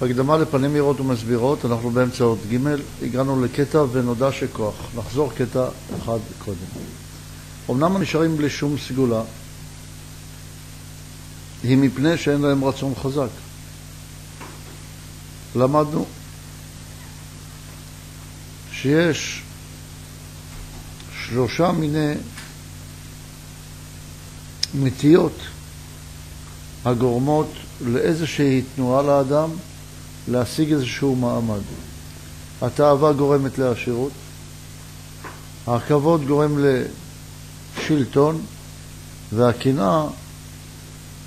בהקדמה לפנים יראות ומסבירות, אנחנו באמצע עוד ג', הגענו לקטע ונודע שכוח. נחזור קטע אחד קודם. אמנם הנשארים בלי שום סגולה, היא מפני שאין להם רצון חזק. למדנו שיש שלושה מיני נטיות הגורמות לאיזושהי תנועה לאדם להשיג איזשהו מעמד. התאווה גורמת לעשירות, הכבוד גורם לשלטון, והקנאה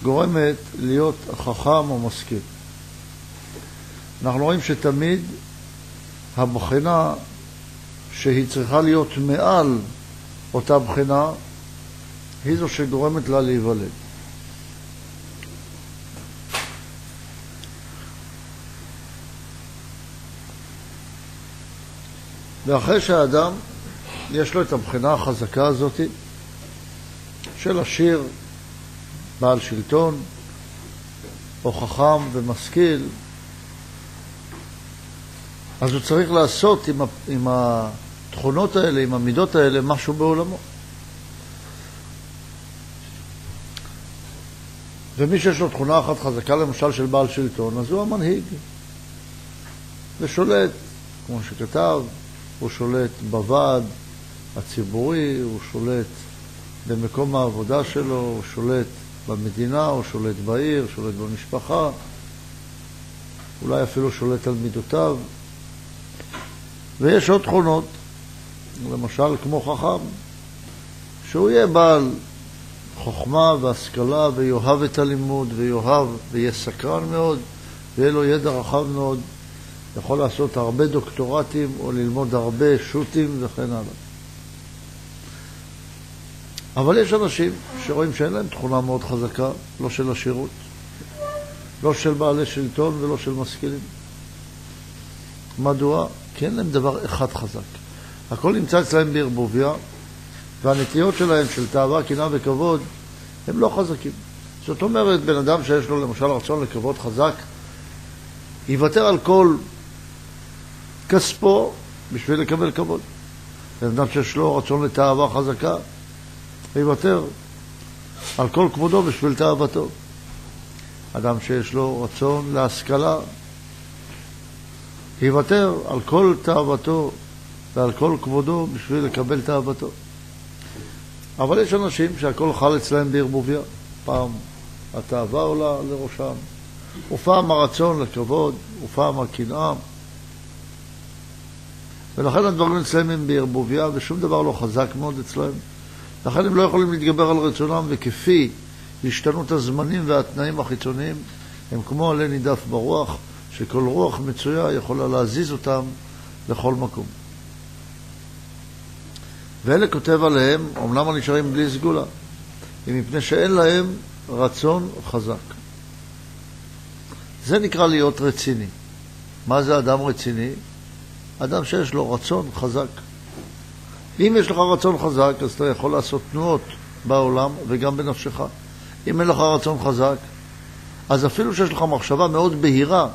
גורמת להיות חכם או משכיל. אנחנו רואים שתמיד הבחינה שהיא צריכה להיות מעל אותה בחינה, היא זו שגורמת לה להיוולד. ואחרי שהאדם יש לו את הבחינה החזקה הזאת של עשיר, בעל שלטון, או חכם ומשכיל, אז הוא צריך לעשות עם, עם התכונות האלה, עם המידות האלה, משהו בעולמו. ומי שיש לו תכונה אחת חזקה, למשל של בעל שלטון, אז הוא המנהיג, ושולט, כמו שכתב, הוא שולט בוועד הציבורי, הוא שולט במקום העבודה שלו, הוא שולט במדינה, הוא שולט בעיר, שולט במשפחה, אולי אפילו שולט על מידותיו. ויש עוד תכונות, למשל כמו חכם, שהוא יהיה בעל חוכמה והשכלה ויאהב את הלימוד ויאהב ויהיה סקרן מאוד ויהיה לו ידע רחב מאוד יכול לעשות הרבה דוקטורטים או ללמוד הרבה שו"תים וכן הלאה. אבל יש אנשים שרואים שאין להם תכונה מאוד חזקה, לא של השירות, לא של בעלי שלטון ולא של משכילים. מדוע? כי אין להם דבר אחד חזק. הכל נמצא אצלהם בערבוביה, והנטיות שלהם של תאווה, קנאה וכבוד, הם לא חזקים. זאת אומרת, בן אדם שיש לו למשל רצון לכבוד חזק, יוותר על כל כספו בשביל לקבל כבוד. בן אדם שיש לו רצון לתאווה חזקה, יוותר על כל כבודו בשביל תאוותו. אדם שיש לו רצון להשכלה, יוותר על כל תאוותו ועל כל כבודו בשביל לקבל תאוותו. אבל יש אנשים שהכל חל אצלהם בערבוביה. פעם התאווה עולה לראשם, ופעם הרצון לכבוד, ופעם הקנאה. ולכן הדברים אצלם הם בערבוביה, ושום דבר לא חזק מאוד אצלם. לכן הם לא יכולים להתגבר על רצונם, וכפי השתנות הזמנים והתנאים החיצוניים, הם כמו עלי נידף ברוח, שכל רוח מצויה יכולה להזיז אותם לכל מקום. ואלה כותב עליהם, אמנם הנשארים בלי סגולה, היא מפני שאין להם רצון חזק. זה נקרא להיות רציני. מה זה אדם רציני? אדם שיש לו רצון חזק. אם יש לך רצון חזק, אז אתה יכול לעשות תנועות בעולם וגם בנפשך. אם אין לך רצון חזק, אז אפילו שיש לך מחשבה מאוד בהירה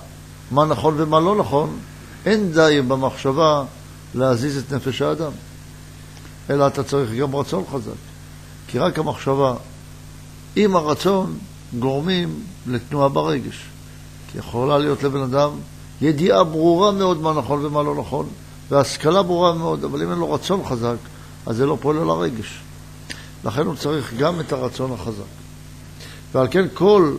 מה נכון ומה לא נכון, אין די במחשבה להזיז את נפש האדם. אלא אתה צריך גם רצון חזק. כי רק המחשבה עם הרצון גורמים לתנועה ברגש. כי יכולה להיות לבן אדם ידיעה ברורה מאוד מה נכון ומה לא נכון, והשכלה ברורה מאוד, אבל אם אין לו רצון חזק, אז זה לא פועל על הרגש. לכן הוא צריך גם את הרצון החזק. ועל כן כל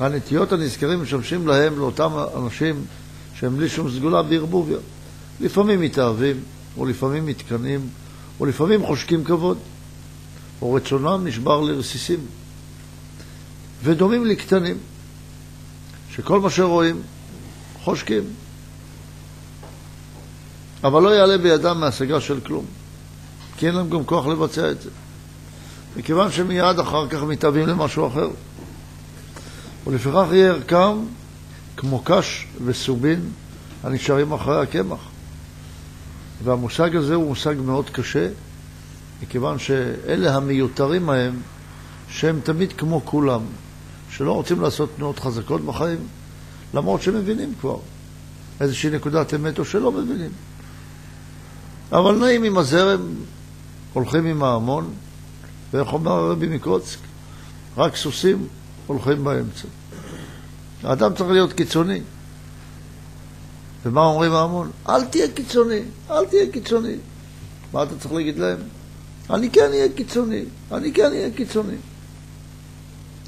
הנטיות הנזכרים משמשים להם, לאותם אנשים שהם בלי שום סגולה בערבוביה. לפעמים מתאהבים, או לפעמים מתקנאים, או לפעמים חושקים כבוד, או רצונם נשבר לרסיסים, ודומים לקטנים, שכל מה שרואים חושקים, אבל לא יעלה בידם מהשגה של כלום, כי אין להם גם כוח לבצע את זה, מכיוון שמיד אחר כך מתאבים למשהו אחר. ולפיכך יהיה ערכם כמו קש וסובין הנשארים אחרי הקמח. והמושג הזה הוא מושג מאוד קשה, מכיוון שאלה המיותרים ההם, שהם תמיד כמו כולם, שלא רוצים לעשות תנועות חזקות בחיים, למרות שמבינים כבר איזושהי נקודת אמת או שלא מבינים. אבל נעים עם הזרם, הולכים עם ההמון, ואיך אומר הרבי מקוצק? רק סוסים הולכים באמצע. האדם צריך להיות קיצוני. ומה אומרים ההמון? אל תהיה קיצוני, אל תהיה קיצוני. מה אתה צריך להגיד להם? אני כן אהיה קיצוני, אני כן אהיה קיצוני.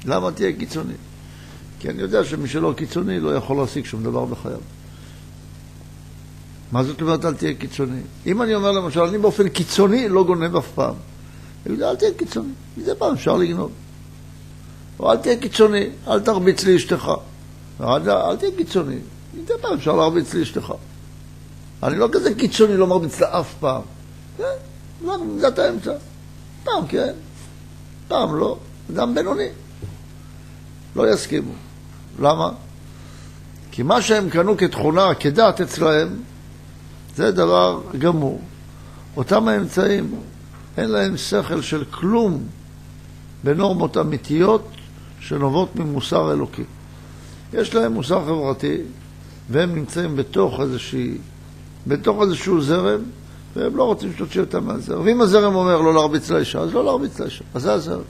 למה תהיה קיצוני? כי אני יודע שמי שלא קיצוני לא יכול להשיג שום דבר בחייו. מה זאת אומרת אל תהיה קיצוני? אם אני אומר למשל, אני באופן קיצוני לא גונב אף פעם. אני יודע, אל תהיה קיצוני, מדי פעם אפשר לגנוב. או אל תהיה קיצוני, אל תרביץ לאשתך. אל, תהיה קיצוני, מדי פעם אפשר להרביץ לאשתך. אני לא כזה קיצוני, לא מרביץ לה אף פעם. כן, לא, זה את האמצע. פעם כן, פעם לא. אדם בינוני. לא יסכימו. למה? כי מה שהם קנו כתכונה, כדת אצלהם, זה דבר גמור. אותם האמצעים, אין להם שכל של כלום בנורמות אמיתיות שנובעות ממוסר אלוקי. יש להם מוסר חברתי, והם נמצאים בתוך איזושהי, בתוך איזשהו זרם, והם לא רוצים שתוציא אותם מהזרם. ואם הזרם אומר לא להרביץ לאישה, אז לא להרביץ לאישה, אז זה הזרם.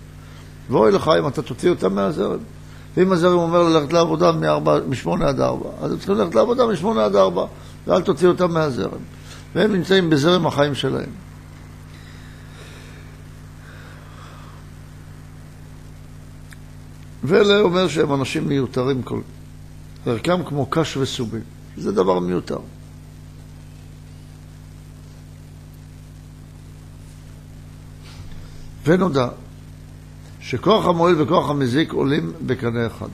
ואוי לך אם אתה תוציא אותם מהזרם. ואם הזרם אומר ללכת לעבודה מ-8 עד 4, אז הם צריכים ללכת לעבודה מ-8 עד 4, ואל תוציא אותם מהזרם. והם נמצאים בזרם החיים שלהם. ואלה אומר שהם אנשים מיותרים כל... ערכם כמו קש וסובים. זה דבר מיותר. ונודע שכוח המועיל וכוח המזיק עולים בקנה אחד.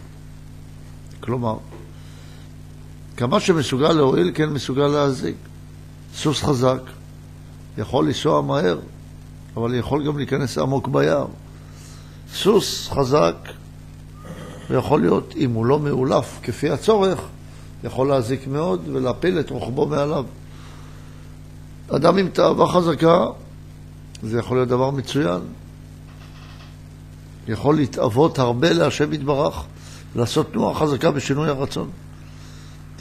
כלומר, כמה שמסוגל להועיל, כן מסוגל להזיק. סוס חזק יכול לנסוע מהר, אבל יכול גם להיכנס עמוק ביער. סוס חזק ויכול להיות, אם הוא לא מאולף כפי הצורך, יכול להזיק מאוד ולהפיל את רוחבו מעליו. אדם עם תאווה חזקה, זה יכול להיות דבר מצוין. יכול להתאוות הרבה להשם יתברך, לעשות תנועה חזקה בשינוי הרצון.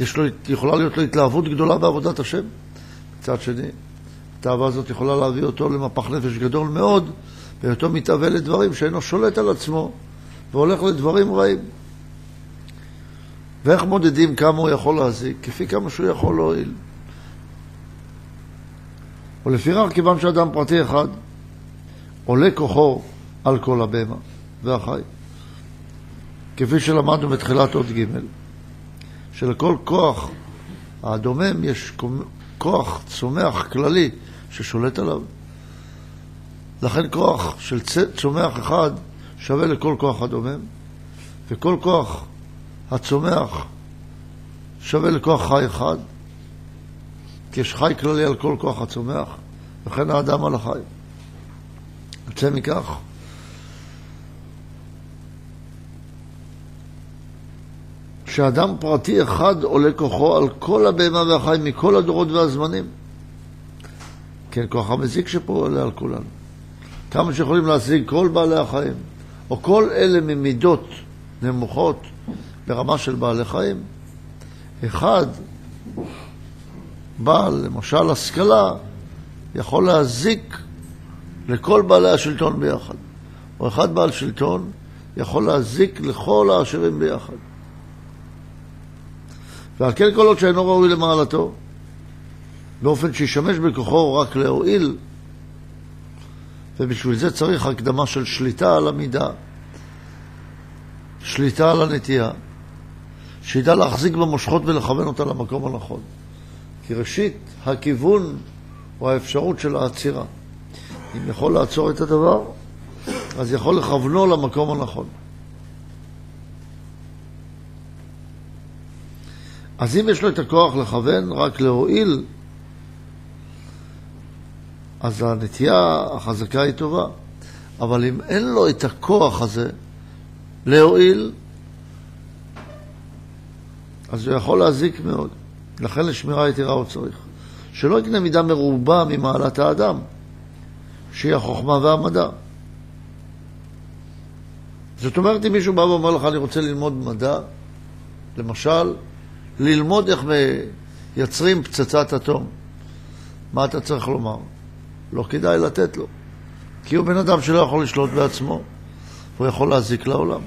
יש לו, יכולה להיות לו התלהבות גדולה בעבודת השם. מצד שני, התאווה הזאת יכולה להביא אותו למפח נפש גדול מאוד, בהיותו מתאווה לדברים שאינו שולט על עצמו. והולך לדברים רעים. ואיך מודדים כמה הוא יכול להזיק? כפי כמה שהוא יכול להועיל. ולפיכך, כיוון שאדם פרטי אחד עולה כוחו על כל הבהמה והחי, כפי שלמדנו בתחילת עוד ג', שלכל כוח הדומם יש כוח צומח כללי ששולט עליו. לכן כוח של צומח אחד שווה לכל כוח הדומם, וכל כוח הצומח שווה לכוח חי אחד, כי יש חי כללי על כל כוח הצומח, וכן האדם על החי. יוצא מכך שאדם פרטי אחד עולה כוחו על כל הבהמה והחי מכל הדורות והזמנים. כן, כוח המזיק שפה עולה על כולנו. כמה שיכולים להשיג כל בעלי החיים. או כל אלה ממידות נמוכות ברמה של בעלי חיים. אחד, בעל, למשל השכלה, יכול להזיק לכל בעלי השלטון ביחד. או אחד בעל שלטון יכול להזיק לכל העשירים ביחד. ועל כן כל עוד שאינו ראוי למעלתו, באופן שישמש בכוחו רק להועיל ובשביל זה צריך הקדמה של שליטה על המידה, שליטה על הנטייה, שידע להחזיק במושכות ולכוון אותה למקום הנכון. כי ראשית, הכיוון הוא האפשרות של העצירה. אם יכול לעצור את הדבר, אז יכול לכוונו למקום הנכון. אז אם יש לו את הכוח לכוון, רק להועיל אז הנטייה החזקה היא טובה. אבל אם אין לו את הכוח הזה להועיל, אז הוא יכול להזיק מאוד. לכן לשמירה יתרה הוא צריך. שלא יקנה מידה מרובה ממעלת האדם, שהיא החוכמה והמדע. זאת אומרת, אם מישהו בא ואומר לך, אני רוצה ללמוד מדע, למשל, ללמוד איך מייצרים פצצת אטום, מה אתה צריך לומר? לא כדאי לתת לו. כי הוא בן אדם שלא יכול לשלוט בעצמו, הוא יכול להזיק לעולם.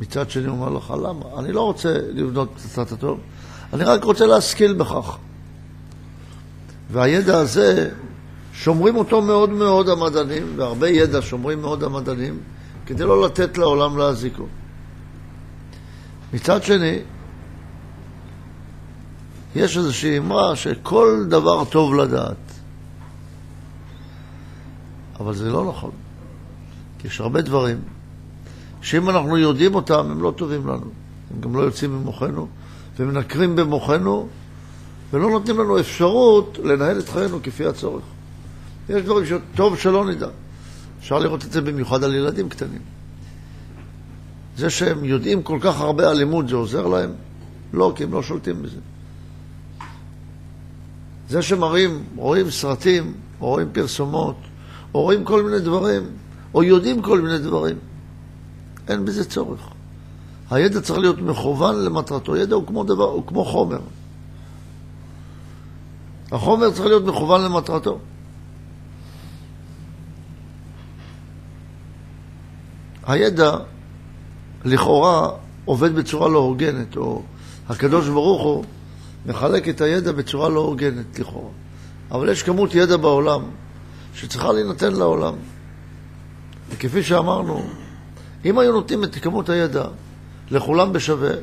מצד שני הוא אומר לך, למה? אני לא רוצה לבנות פצצת אטום, אני רק רוצה להשכיל בכך. והידע הזה, שומרים אותו מאוד מאוד המדענים, והרבה ידע שומרים מאוד המדענים, כדי לא לתת לעולם להזיקו. מצד שני, יש איזושהי אמרה שכל דבר טוב לדעת. אבל זה לא נכון. כי יש הרבה דברים שאם אנחנו יודעים אותם, הם לא טובים לנו. הם גם לא יוצאים ממוחנו, ומנקרים במוחנו, ולא נותנים לנו אפשרות לנהל את חיינו כפי הצורך. יש דברים שטוב שלא נדע. אפשר לראות את זה במיוחד על ילדים קטנים. זה שהם יודעים כל כך הרבה על לימוד, זה עוזר להם? לא, כי הם לא שולטים בזה. זה שמראים, רואים סרטים, או רואים פרסומות, או רואים כל מיני דברים, או יודעים כל מיני דברים, אין בזה צורך. הידע צריך להיות מכוון למטרתו. ידע הוא כמו, דבר, הוא כמו חומר. החומר צריך להיות מכוון למטרתו. הידע לכאורה עובד בצורה לא הוגנת, או הקדוש ברוך הוא מחלק את הידע בצורה לא הוגנת לכאורה. אבל יש כמות ידע בעולם שצריכה להינתן לעולם. וכפי שאמרנו, אם היו נותנים את כמות הידע לכולם בשווה,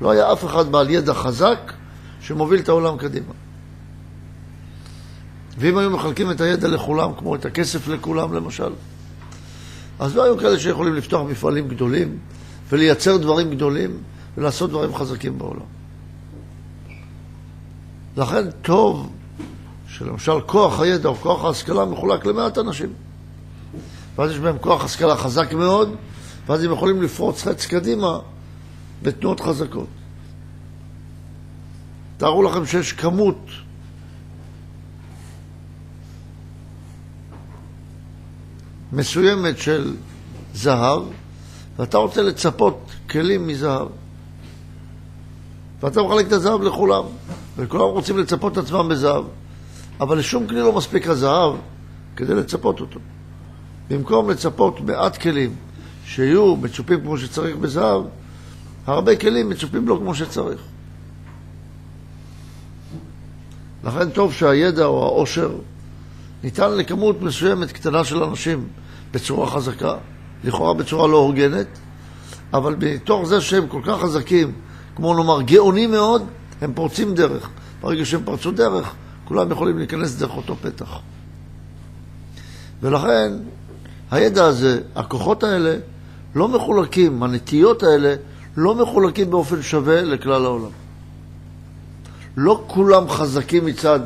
לא היה אף אחד בעל ידע חזק שמוביל את העולם קדימה. ואם היו מחלקים את הידע לכולם, כמו את הכסף לכולם למשל, אז לא היו כאלה שיכולים לפתוח מפעלים גדולים ולייצר דברים גדולים ולעשות דברים חזקים בעולם. לכן טוב שלמשל כוח הידע או כוח ההשכלה מחולק למעט אנשים. ואז יש בהם כוח השכלה חזק מאוד, ואז הם יכולים לפרוץ חץ קדימה בתנועות חזקות. תארו לכם שיש כמות מסוימת של זהב, ואתה רוצה לצפות כלים מזהב. ואתה מחלק את הזהב לכולם, וכולם רוצים לצפות את עצמם בזהב. אבל לשום כלי לא מספיק הזהב כדי לצפות אותו. במקום לצפות מעט כלים שיהיו מצופים כמו שצריך בזהב, הרבה כלים מצופים לו כמו שצריך. לכן טוב שהידע או העושר ניתן לכמות מסוימת קטנה של אנשים בצורה חזקה, לכאורה בצורה לא הוגנת, אבל מתוך זה שהם כל כך חזקים, כמו נאמר גאונים מאוד, הם פורצים דרך. ברגע שהם פרצו דרך, כולם יכולים להיכנס דרך אותו פתח. ולכן, הידע הזה, הכוחות האלה, לא מחולקים, הנטיות האלה, לא מחולקים באופן שווה לכלל העולם. לא כולם חזקים מצד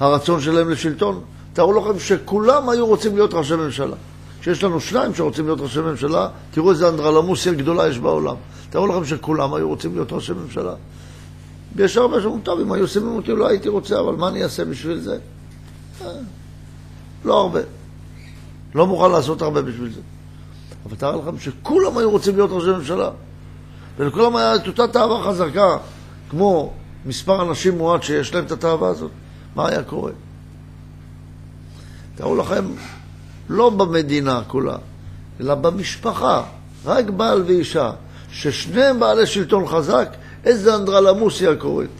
הרצון שלהם לשלטון. תארו לכם שכולם היו רוצים להיות ראשי ממשלה. כשיש לנו שניים שרוצים להיות ראשי ממשלה, תראו איזה אנדרלמוסיה גדולה יש בעולם. תארו לכם שכולם היו רוצים להיות ראשי ממשלה. הרבה שאומרים, טוב, אם היו שמים אותי לא הייתי רוצה, אבל מה אני אעשה בשביל זה? אה, לא הרבה. לא מוכן לעשות הרבה בשביל זה. אבל תאר לכם שכולם היו רוצים להיות ראשי ממשלה. ולכולם היה את אותה תאווה חזקה, כמו מספר אנשים מועט שיש להם את התאווה הזאת. מה היה קורה? תארו לכם, לא במדינה כולה, אלא במשפחה, רק בעל ואישה, ששניהם בעלי שלטון חזק, איזה אנדרלמוסיה קורית.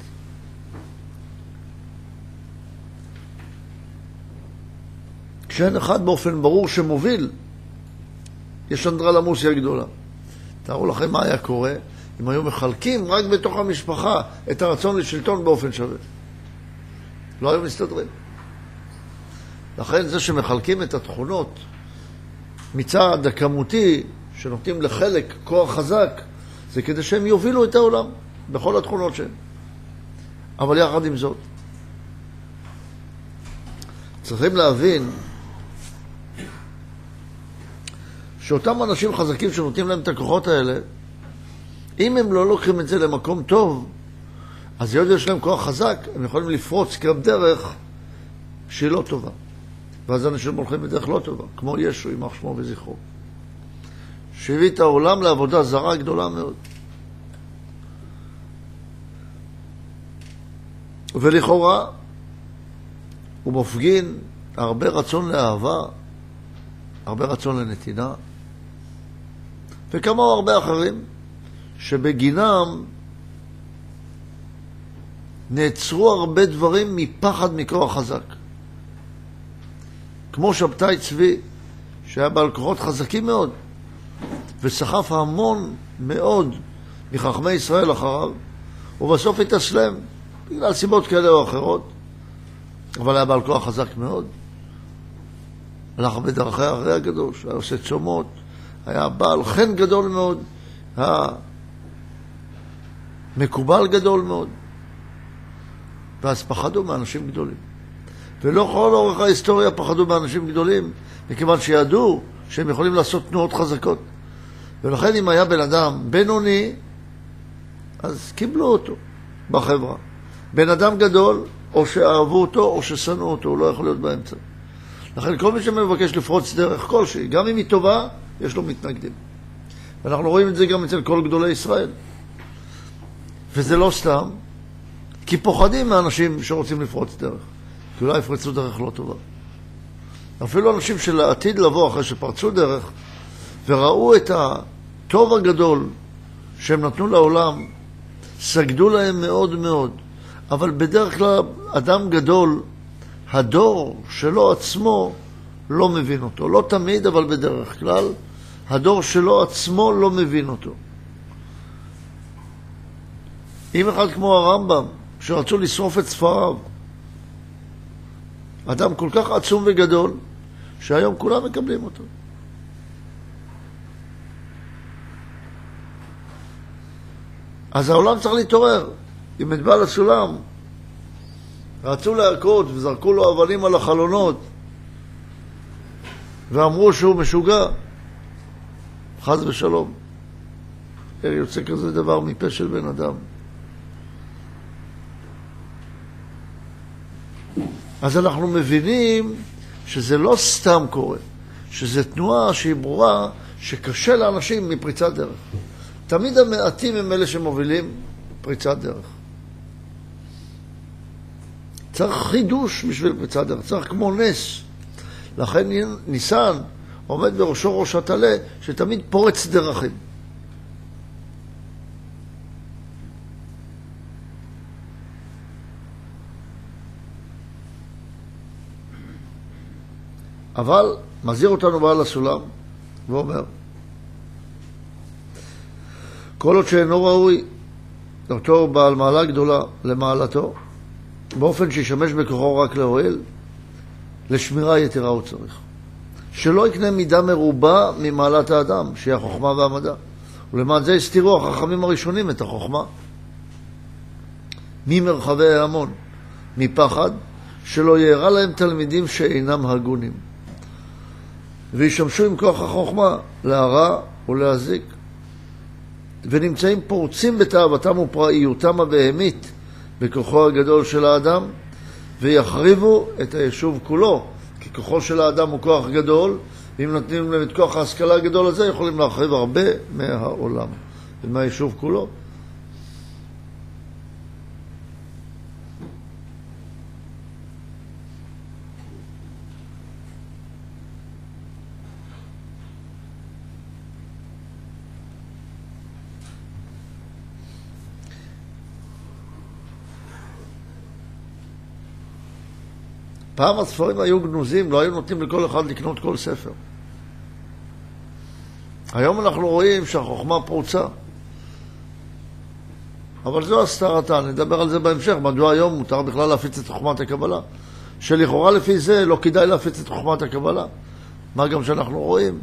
כשאין אחד באופן ברור שמוביל, יש אנדרלמוסיה גדולה. תארו לכם מה היה קורה אם היו מחלקים רק בתוך המשפחה את הרצון לשלטון באופן שווה. לא היו מסתדרים. לכן זה שמחלקים את התכונות מצד הכמותי, שנותנים לחלק כוח חזק, זה כדי שהם יובילו את העולם. בכל התכונות שהן. אבל יחד עם זאת, צריכים להבין שאותם אנשים חזקים שנותנים להם את הכוחות האלה, אם הם לא לוקחים את זה למקום טוב, אז היות שיש להם כוח חזק, הם יכולים לפרוץ גם דרך שהיא לא טובה. ואז אנשים הולכים בדרך לא טובה, כמו ישו, יימח שמו וזכרו. שהביא את העולם לעבודה זרה גדולה מאוד. ולכאורה הוא מפגין הרבה רצון לאהבה, הרבה רצון לנתינה, וכמוהו הרבה אחרים שבגינם נעצרו הרבה דברים מפחד מכוח חזק. כמו שבתאי צבי, שהיה בעל כוחות חזקים מאוד, וסחף המון מאוד מחכמי ישראל אחריו, ובסוף התאסלם, בגלל סיבות כאלה או אחרות, אבל היה בעל כוח חזק מאוד. הלך בדרכי הרי הקדוש, היה עושה צומות, היה בעל חן גדול מאוד, היה מקובל גדול מאוד. ואז פחדו מאנשים גדולים. ולא כל אורך ההיסטוריה פחדו מאנשים גדולים, מכיוון שידעו שהם יכולים לעשות תנועות חזקות. ולכן אם היה בן אדם בינוני, אז קיבלו אותו בחברה. בן אדם גדול, או שאהבו אותו או ששנאו אותו, הוא לא יכול להיות באמצע. לכן כל מי שמבקש לפרוץ דרך כלשהי, גם אם היא טובה, יש לו מתנגדים. ואנחנו רואים את זה גם אצל כל גדולי ישראל. וזה לא סתם, כי פוחדים מאנשים שרוצים לפרוץ דרך. כי אולי יפרצו דרך לא טובה. אפילו אנשים שלעתיד לבוא אחרי שפרצו דרך וראו את הטוב הגדול שהם נתנו לעולם, סגדו להם מאוד מאוד. אבל בדרך כלל אדם גדול, הדור שלו עצמו לא מבין אותו. לא תמיד, אבל בדרך כלל, הדור שלו עצמו לא מבין אותו. אם אחד כמו הרמב"ם, שרצו לשרוף את ספריו, אדם כל כך עצום וגדול, שהיום כולם מקבלים אותו. אז העולם צריך להתעורר. אם את בעל הסולם רצו להכות וזרקו לו אבנים על החלונות ואמרו שהוא משוגע, חס ושלום. איך יוצא כזה דבר מפה של בן אדם? אז אנחנו מבינים שזה לא סתם קורה, שזו תנועה שהיא ברורה, שקשה לאנשים מפריצת דרך. תמיד המעטים הם אלה שמובילים פריצת דרך. צריך חידוש בשביל פריצת דרך, צריך כמו נס. לכן ניסן עומד בראשו ראש הטלה, שתמיד פורץ דרכים. אבל מזהיר אותנו בעל הסולם ואומר, כל עוד שאינו ראוי אותו בעל מעלה גדולה למעלתו, באופן שישמש בכוחו רק להועיל, לשמירה יתרה הוא צריך. שלא יקנה מידה מרובה ממעלת האדם, שהיא החוכמה והמדע. ולמען זה הסתירו החכמים הראשונים את החוכמה. ממרחבי ההמון, מפחד שלא יארע להם תלמידים שאינם הגונים. וישמשו עם כוח החוכמה להרע ולהזיק. ונמצאים פורצים בתאוותם ופראיותם הבהמית בכוחו הגדול של האדם, ויחריבו את היישוב כולו, כי כוחו של האדם הוא כוח גדול, ואם נותנים להם את כוח ההשכלה הגדול הזה, יכולים להחריב הרבה מהעולם ומהיישוב כולו. פעם הספרים היו גנוזים, לא היו נותנים לכל אחד לקנות כל ספר. היום אנחנו רואים שהחוכמה פרוצה. אבל זו הסתרתה, נדבר על זה בהמשך, מדוע היום מותר בכלל להפיץ את חוכמת הקבלה. שלכאורה לפי זה לא כדאי להפיץ את חוכמת הקבלה. מה גם שאנחנו רואים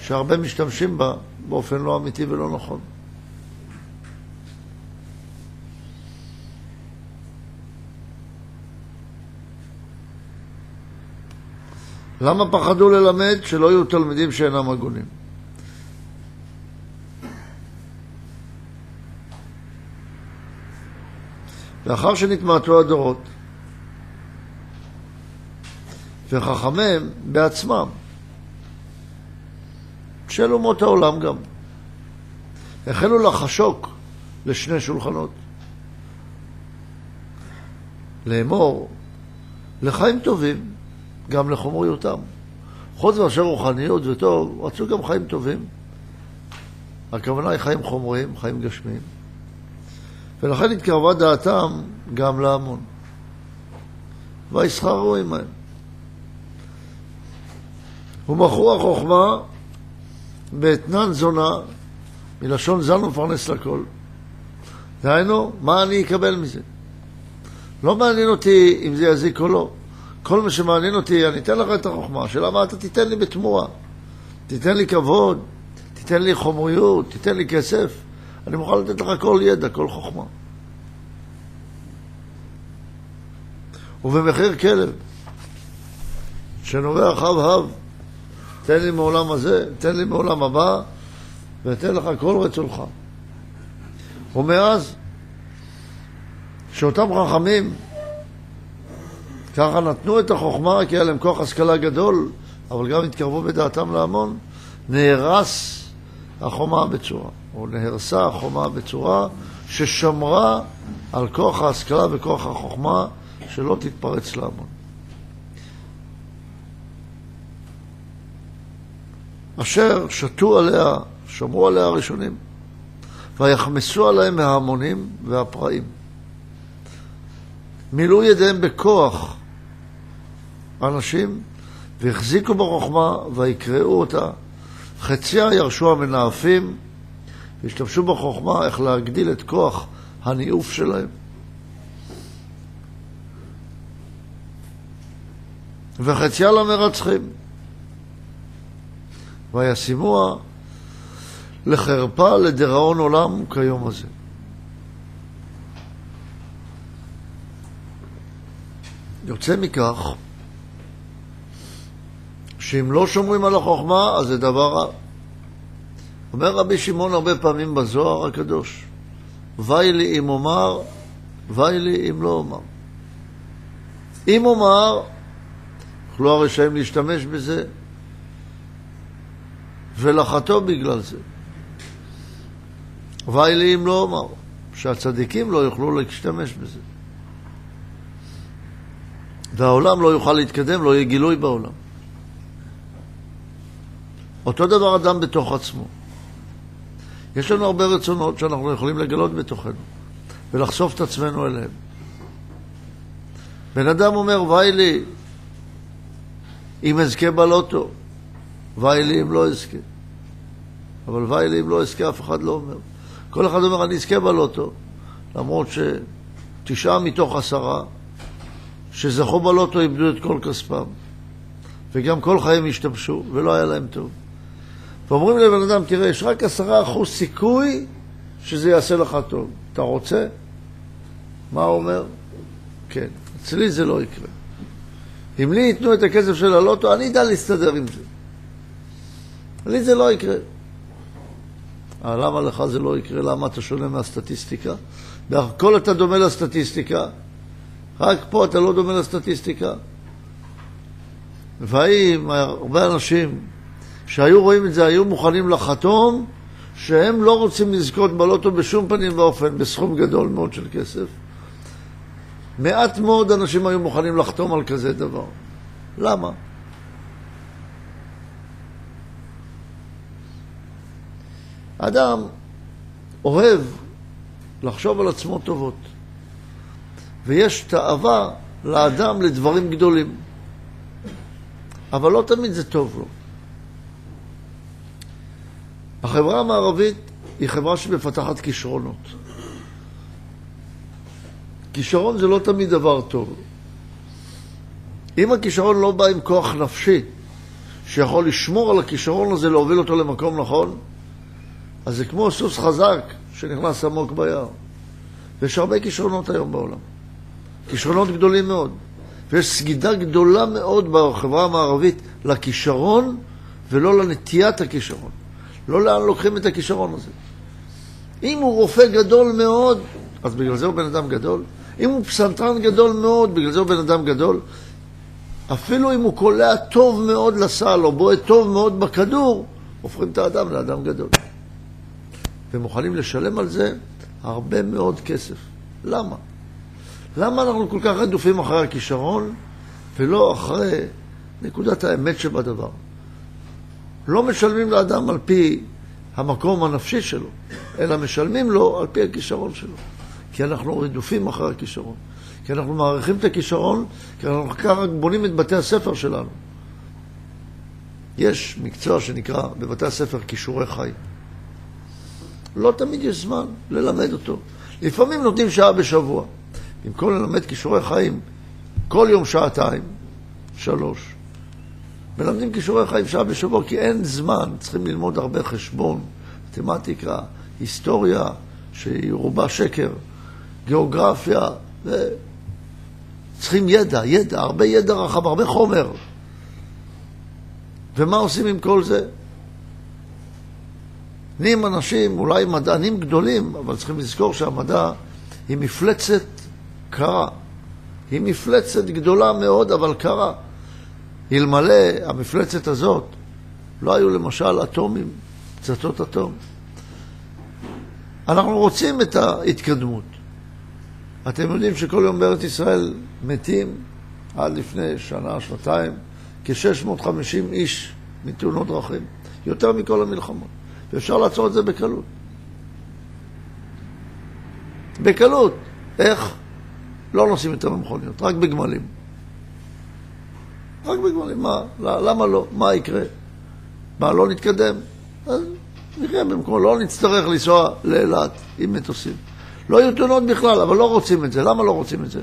שהרבה משתמשים בה באופן לא אמיתי ולא נכון. למה פחדו ללמד שלא יהיו תלמידים שאינם הגונים? לאחר שנתמעטו הדורות, וחכמיהם בעצמם, של אומות העולם גם. החלו לחשוק לשני שולחנות. לאמור לחיים טובים, גם לחומריותם. חוץ מאשר רוחניות וטוב, רצו גם חיים טובים. הכוונה היא חיים חומריים, חיים גשמיים. ולכן התקרבה דעתם גם להמון. ויסחרו עמהם. ומכרו החוכמה באתנן זונה, מלשון זן ומפרנס לכל. דהיינו, מה אני אקבל מזה? לא מעניין אותי אם זה יזיק או לא. כל מה שמעניין אותי, אני אתן לך את החוכמה. השאלה מה אתה תיתן לי בתמורה. תיתן לי כבוד, תיתן לי חומריות, תיתן לי כסף. אני מוכן לתת לך כל ידע, כל חוכמה. ובמחיר כלב, שנובח הב-הב, תן לי מעולם הזה, תן לי מעולם הבא, ואתן לך כל רצונך. ומאז שאותם חכמים ככה נתנו את החוכמה, כי היה להם כוח השכלה גדול, אבל גם התקרבו בדעתם להמון, נהרס החומה בצורה, או נהרסה החומה בצורה ששמרה על כוח ההשכלה וכוח החוכמה שלא תתפרץ להמון. אשר שתו עליה, שמרו עליה הראשונים, ויחמסו עליהם מההמונים והפראים. מילאו ידיהם בכוח אנשים והחזיקו בחוכמה ויקראו אותה. חציה ירשו המנאפים והשתמשו בחוכמה איך להגדיל את כוח הניאוף שלהם. וחציה למרצחים. וישימוה לחרפה לדיראון עולם כיום הזה. יוצא מכך שאם לא שומרים על החוכמה, אז זה דבר רע. אומר רבי שמעון הרבה פעמים בזוהר הקדוש, ואי לי אם אומר, ואי לי אם לא אומר. אם אומר, יוכלו הרשעים להשתמש בזה, ולחתו בגלל זה. ואי לי אם לא אומר, שהצדיקים לא יוכלו להשתמש בזה. והעולם לא יוכל להתקדם, לא יהיה גילוי בעולם. אותו דבר אדם בתוך עצמו. יש לנו הרבה רצונות שאנחנו יכולים לגלות בתוכנו ולחשוף את עצמנו אליהם. בן אדם אומר, ואי לי אם אזכה בלוטו, ואי לי אם לא אזכה. אבל ואי לי אם לא אזכה, אף אחד לא אומר. כל אחד אומר, אני אזכה בלוטו, למרות שתשעה מתוך עשרה שזכו בלוטו איבדו את כל כספם, וגם כל חייהם השתמשו, ולא היה להם טוב. ואומרים לבן אדם, תראה, יש רק עשרה אחוז סיכוי שזה יעשה לך טוב. אתה רוצה? מה הוא אומר? כן. אצלי זה לא יקרה. אם לי ייתנו את הכסף של הלוטו, אני אדע להסתדר עם זה. לי זה לא יקרה. אה, למה לך זה לא יקרה? למה אתה שונה מהסטטיסטיקה? בהכל אתה דומה לסטטיסטיקה, רק פה אתה לא דומה לסטטיסטיקה. והאם הרבה אנשים שהיו רואים את זה, היו מוכנים לחתום שהם לא רוצים לזכות בלוטו בשום פנים ואופן בסכום גדול מאוד של כסף. מעט מאוד אנשים היו מוכנים לחתום על כזה דבר. למה? אדם אוהב לחשוב על עצמו טובות. ויש תאווה לאדם לדברים גדולים. אבל לא תמיד זה טוב לו. החברה המערבית היא חברה שמפתחת כישרונות. כישרון זה לא תמיד דבר טוב. אם הכישרון לא בא עם כוח נפשי שיכול לשמור על הכישרון הזה, להוביל אותו למקום נכון, אז זה כמו סוס חזק שנכנס עמוק ביער. ויש הרבה כישרונות היום בעולם. כישרונות גדולים מאוד. ויש סגידה גדולה מאוד בחברה המערבית לכישרון ולא לנטיית הכישרון. לא לאן לוקחים את הכישרון הזה. אם הוא רופא גדול מאוד, אז בגלל זה הוא בן אדם גדול. אם הוא פסנתרן גדול מאוד, בגלל זה הוא בן אדם גדול. אפילו אם הוא קולע טוב מאוד לסל, או בועט טוב מאוד בכדור, הופכים את האדם לאדם גדול. ומוכנים לשלם על זה הרבה מאוד כסף. למה? למה אנחנו כל כך רדופים אחרי הכישרון ולא אחרי נקודת האמת שבדבר? לא משלמים לאדם על פי המקום הנפשי שלו, אלא משלמים לו על פי הכישרון שלו. כי אנחנו רדופים אחרי הכישרון. כי אנחנו מעריכים את הכישרון, כי אנחנו ככה בונים את בתי הספר שלנו. יש מקצוע שנקרא בבתי הספר כישורי חיים. לא תמיד יש זמן ללמד אותו. לפעמים נותנים שעה בשבוע. במקום ללמד כישורי חיים כל יום שעתיים, שלוש, מלמדים כישורי חיים שעה בשבוע, כי אין זמן, צריכים ללמוד הרבה חשבון, מתמטיקה, היסטוריה, שהיא רובה שקר, גיאוגרפיה, ו... צריכים ידע, ידע, הרבה ידע רחב, הרבה חומר. ומה עושים עם כל זה? נהיים אנשים, אולי מדענים גדולים, אבל צריכים לזכור שהמדע היא מפלצת קרה. היא מפלצת גדולה מאוד, אבל קרה. אלמלא המפלצת הזאת, לא היו למשל אטומים, פצצות אטום. אנחנו רוצים את ההתקדמות. אתם יודעים שכל יום בארץ ישראל מתים, עד לפני שנה, שנתיים, כ-650 איש מתאונות דרכים, יותר מכל המלחמות. ואפשר לעצור את זה בקלות. בקלות. איך? לא נוסעים יותר במכוניות, רק בגמלים. רק בגמלים. מה? למה לא? מה יקרה? מה, לא נתקדם? אז נחיה במקום, לא נצטרך לנסוע לאילת עם מטוסים. לא יהיו תאונות בכלל, אבל לא רוצים את זה. למה לא רוצים את זה?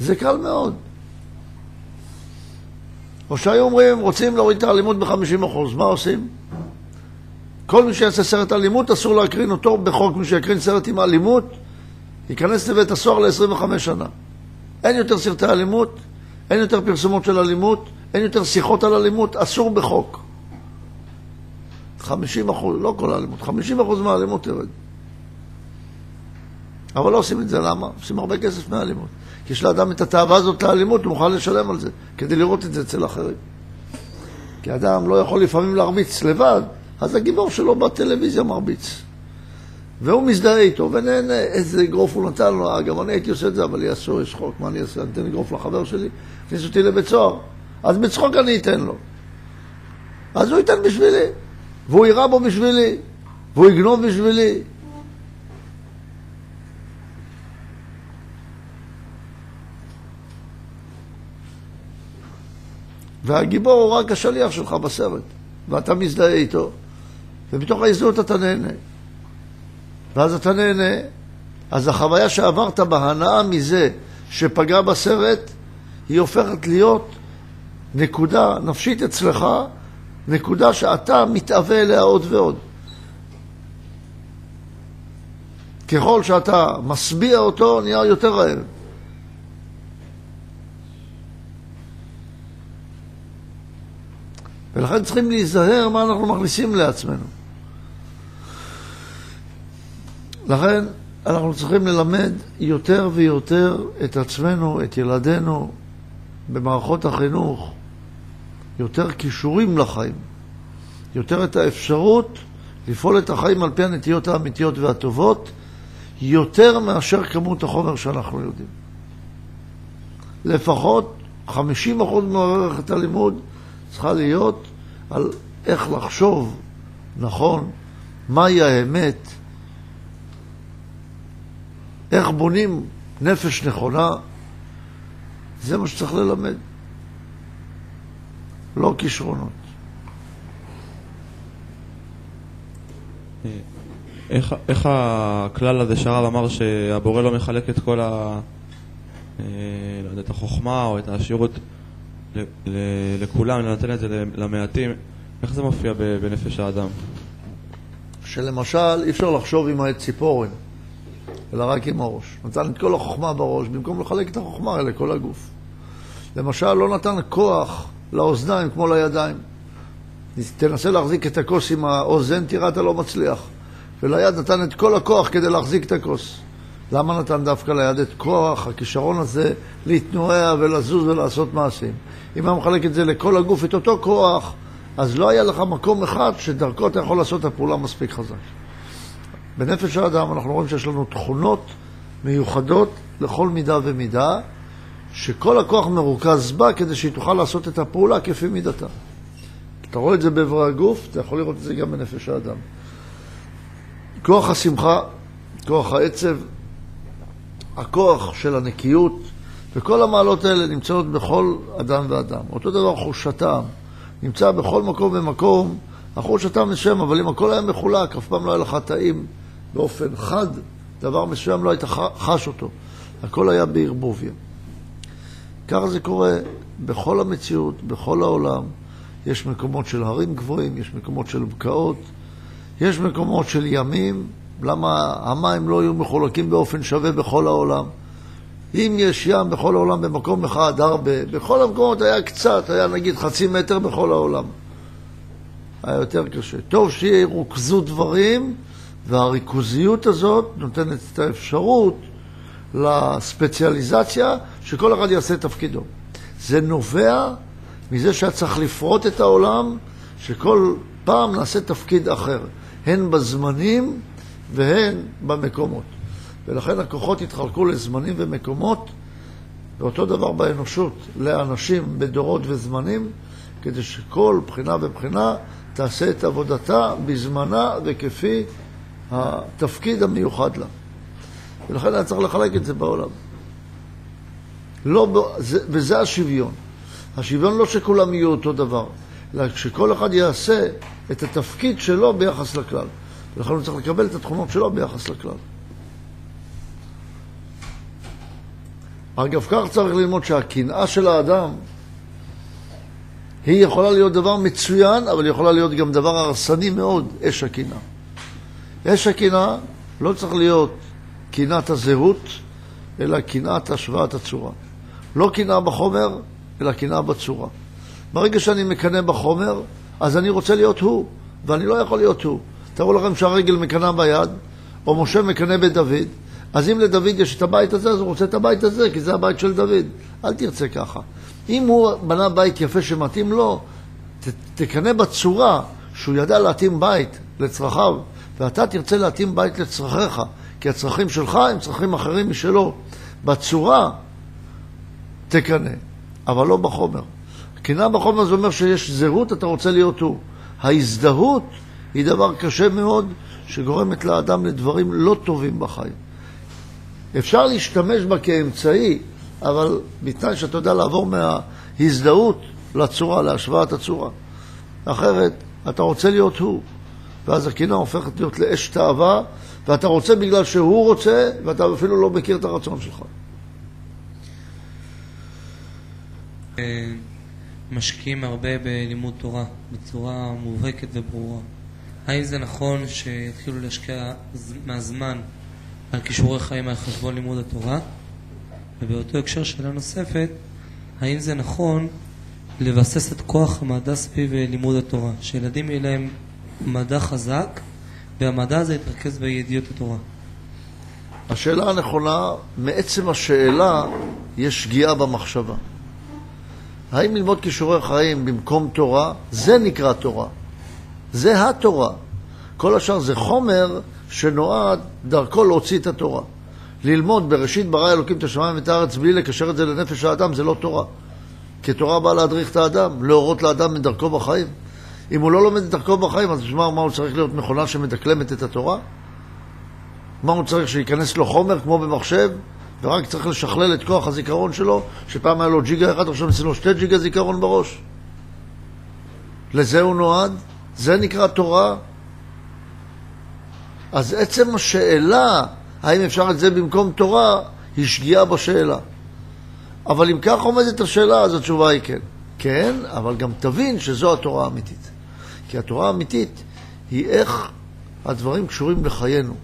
זה קל מאוד. או שהיו אומרים, רוצים להוריד את האלימות ב-50%, מה עושים? כל מי שיעשה סרט אלימות, אסור להקרין אותו בחוק. מי שיקרין סרט עם אלימות, ייכנס לבית הסוהר ל-25 שנה. אין יותר סרטי אלימות, אין יותר פרסומות של אלימות, אין יותר שיחות על אלימות, אסור בחוק. 50 אחוז, לא כל האלימות, 50 אחוז מהאלימות תרד. אבל לא עושים את זה, למה? עושים הרבה כסף מהאלימות. כי יש לאדם את התאווה הזאת לאלימות, הוא מוכן לשלם על זה, כדי לראות את זה אצל אחרים. כי אדם לא יכול לפעמים להרביץ לבד, אז הגיבור שלו בטלוויזיה מרביץ. והוא מזדהה איתו ונהנה, איזה אגרוף הוא נתן לו, גם אני הייתי עושה את זה, אבל אסור, יש חוק, מה אני אעשה? אני אתן אגרוף לחבר שלי, הכניס אותי לבית סוהר, אז בצחוק אני אתן לו. אז הוא ייתן בשבילי, והוא יירה בו בשבילי, והוא יגנוב בשבילי. והגיבור הוא רק השליח שלך בסרט, ואתה מזדהה איתו, ומתוך ההזדהות אתה נהנה. ואז אתה נהנה, אז החוויה שעברת בהנאה מזה שפגע בסרט, היא הופכת להיות נקודה נפשית אצלך, נקודה שאתה מתאווה אליה עוד ועוד. ככל שאתה משביע אותו, נהיה יותר רעב. ולכן צריכים להיזהר מה אנחנו מכניסים לעצמנו. לכן אנחנו צריכים ללמד יותר ויותר את עצמנו, את ילדינו, במערכות החינוך, יותר כישורים לחיים, יותר את האפשרות לפעול את החיים על פי הנטיות האמיתיות והטובות, יותר מאשר כמות החומר שאנחנו יודעים. לפחות 50% ממערכת הלימוד צריכה להיות על איך לחשוב נכון, מהי האמת, איך בונים נפש נכונה, זה מה שצריך ללמד, לא כישרונות. איך, איך הכלל הזה שהרב אמר שהבורא לא מחלק את כל ה... אה, לא יודע, את החוכמה או את העשירות לכולם, לנתן את זה למעטים, איך זה מופיע בנפש האדם? שלמשל אי אפשר לחשוב עם הציפורן, אלא רק עם הראש. נתן את כל החוכמה בראש, במקום לחלק את החוכמה לכל הגוף. למשל, לא נתן כוח לאוזניים כמו לידיים. תנסה להחזיק את הכוס עם האוזן, תראה אתה לא מצליח. וליד נתן את כל הכוח כדי להחזיק את הכוס. למה נתן דווקא ליד את כוח, הכישרון הזה, להתנועע ולזוז ולעשות מעשים? אם היה מחלק את זה לכל הגוף, את אותו כוח, אז לא היה לך מקום אחד שדרכו אתה יכול לעשות את הפעולה מספיק חזק. בנפש האדם אנחנו רואים שיש לנו תכונות מיוחדות לכל מידה ומידה, שכל הכוח מרוכז בה כדי שהיא תוכל לעשות את הפעולה כפי מידתה. אתה רואה את זה באיברי הגוף, אתה יכול לראות את זה גם בנפש האדם. כוח השמחה, כוח העצב, הכוח של הנקיות, וכל המעלות האלה נמצאות בכל אדם ואדם. אותו דבר חוש הטעם, נמצא בכל מקום ומקום, החוש הטעם מסוים, אבל אם הכל היה מחולק, אף פעם לא היה לך טעים באופן חד, דבר מסוים לא היית חש אותו. הכל היה בערבוביה. ככה זה קורה בכל המציאות, בכל העולם. יש מקומות של הרים גבוהים, יש מקומות של בקעות, יש מקומות של ימים. למה המים לא יהיו מחולקים באופן שווה בכל העולם? אם יש ים בכל העולם במקום אחד, הרבה, בכל המקומות היה קצת, היה נגיד חצי מטר בכל העולם. היה יותר קשה. טוב שירוכזו דברים, והריכוזיות הזאת נותנת את האפשרות לספציאליזציה, שכל אחד יעשה את תפקידו. זה נובע מזה שהיה צריך לפרוט את העולם, שכל פעם נעשה תפקיד אחר, הן בזמנים והן במקומות. ולכן הכוחות התחלקו לזמנים ומקומות, ואותו דבר באנושות, לאנשים בדורות וזמנים, כדי שכל בחינה ובחינה תעשה את עבודתה בזמנה וכפי התפקיד המיוחד לה. ולכן היה צריך לחלק את זה בעולם. לא, זה, וזה השוויון. השוויון לא שכולם יהיו אותו דבר, אלא שכל אחד יעשה את התפקיד שלו ביחס לכלל. ולכן הוא צריך לקבל את התכונות שלו ביחס לכלל. אגב, כך צריך ללמוד שהקנאה של האדם היא יכולה להיות דבר מצוין, אבל היא יכולה להיות גם דבר הרסני מאוד, אש הקנאה. אש הקנאה לא צריך להיות קנאת הזהות, אלא קנאת השוואת הצורה. לא קנאה בחומר, אלא קנאה בצורה. ברגע שאני מקנא בחומר, אז אני רוצה להיות הוא, ואני לא יכול להיות הוא. תראו לכם שהרגל מקנאה ביד, או משה מקנא בדוד, אז אם לדוד יש את הבית הזה, אז הוא רוצה את הבית הזה, כי זה הבית של דוד. אל תרצה ככה. אם הוא בנה בית יפה שמתאים לו, תקנא בצורה שהוא ידע להתאים בית לצרכיו, ואתה תרצה להתאים בית לצרכיך, כי הצרכים שלך הם צרכים אחרים משלו. בצורה תקנא, אבל לא בחומר. קנאה בחומר זה אומר שיש זהות, אתה רוצה להיות הוא. ההזדהות היא דבר קשה מאוד, שגורמת לאדם לדברים לא טובים בחיים. אפשר להשתמש בה כאמצעי, אבל בתנאי שאתה יודע לעבור מההזדהות לצורה, להשוואת הצורה. אחרת, אתה רוצה להיות הוא, ואז הקנאה הופכת להיות לאש תאווה, ואתה רוצה בגלל שהוא רוצה, ואתה אפילו לא מכיר את הרצון שלך. אה, משקיעים הרבה בלימוד תורה בצורה מובהקת וברורה. האם זה נכון שיתחילו להשקיע מהזמן על כישורי חיים על חשבון לימוד התורה? ובאותו הקשר שאלה נוספת, האם זה נכון לבסס את כוח המדע סביב לימוד התורה? שילדים יהיה להם מדע חזק והמדע הזה יתרכז בידיעות התורה. השאלה הנכונה, מעצם השאלה יש שגיאה במחשבה. האם ללמוד כישורי חיים במקום תורה, זה נקרא תורה. זה התורה. כל השאר זה חומר שנועד דרכו להוציא את התורה. ללמוד בראשית ברא אלוקים את השמיים ואת הארץ בלי לקשר את זה לנפש האדם זה לא תורה. כי תורה באה להדריך את האדם, להורות לאדם מדרכו בחיים. אם הוא לא לומד את דרכו בחיים, אז בשביל מה הוא צריך להיות מכונה שמדקלמת את התורה? מה הוא צריך, שייכנס לו חומר כמו במחשב, ורק צריך לשכלל את כוח הזיכרון שלו, שפעם היה לו ג'יגה אחד, עכשיו לו שתי ג'יגה זיכרון בראש? לזה הוא נועד? זה נקרא תורה? אז עצם השאלה, האם אפשר את זה במקום תורה, היא שגיאה בשאלה. אבל אם כך עומדת השאלה, אז התשובה היא כן. כן, אבל גם תבין שזו התורה האמיתית. כי התורה האמיתית היא איך הדברים קשורים לחיינו.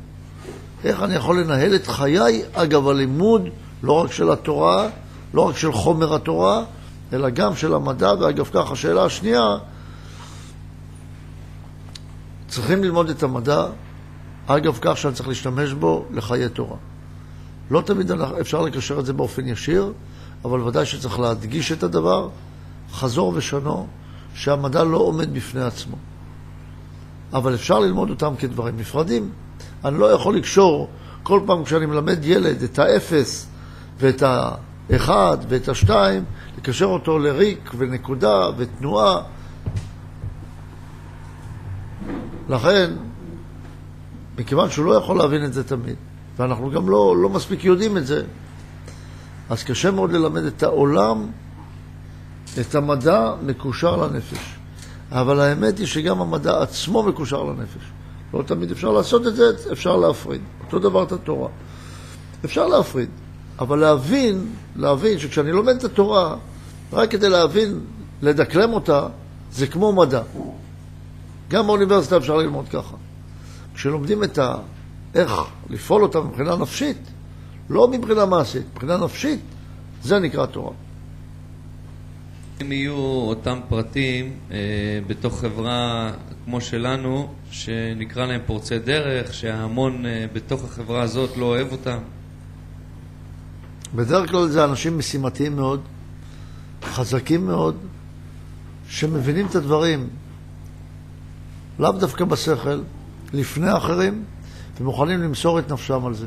איך אני יכול לנהל את חיי אגב הלימוד, לא רק של התורה, לא רק של חומר התורה, אלא גם של המדע, ואגב כך השאלה השנייה, צריכים ללמוד את המדע, אגב כך שאני צריך להשתמש בו לחיי תורה. לא תמיד אפשר לקשר את זה באופן ישיר, אבל ודאי שצריך להדגיש את הדבר, חזור ושנו, שהמדע לא עומד בפני עצמו. אבל אפשר ללמוד אותם כדברים נפרדים. אני לא יכול לקשור כל פעם כשאני מלמד ילד את האפס ואת האחד ואת השתיים, לקשר אותו לריק ונקודה ותנועה. לכן, מכיוון שהוא לא יכול להבין את זה תמיד, ואנחנו גם לא, לא מספיק יודעים את זה, אז קשה מאוד ללמד את העולם, את המדע מקושר לנפש. אבל האמת היא שגם המדע עצמו מקושר לנפש. לא תמיד אפשר לעשות את זה, אפשר להפריד. אותו דבר את התורה. אפשר להפריד, אבל להבין, להבין שכשאני לומד את התורה, רק כדי להבין, לדקלם אותה, זה כמו מדע. גם באוניברסיטה אפשר ללמוד ככה. כשלומדים את ה... איך לפעול אותה מבחינה נפשית, לא מבחינה מעשית, מבחינה נפשית, זה נקרא תורה. אם יהיו אותם פרטים אה, בתוך חברה כמו שלנו, שנקרא להם פורצי דרך, שההמון אה, בתוך החברה הזאת לא אוהב אותם? בדרך כלל זה אנשים משימתיים מאוד, חזקים מאוד, שמבינים את הדברים, לאו דווקא בשכל, לפני אחרים, ומוכנים למסור את נפשם על זה.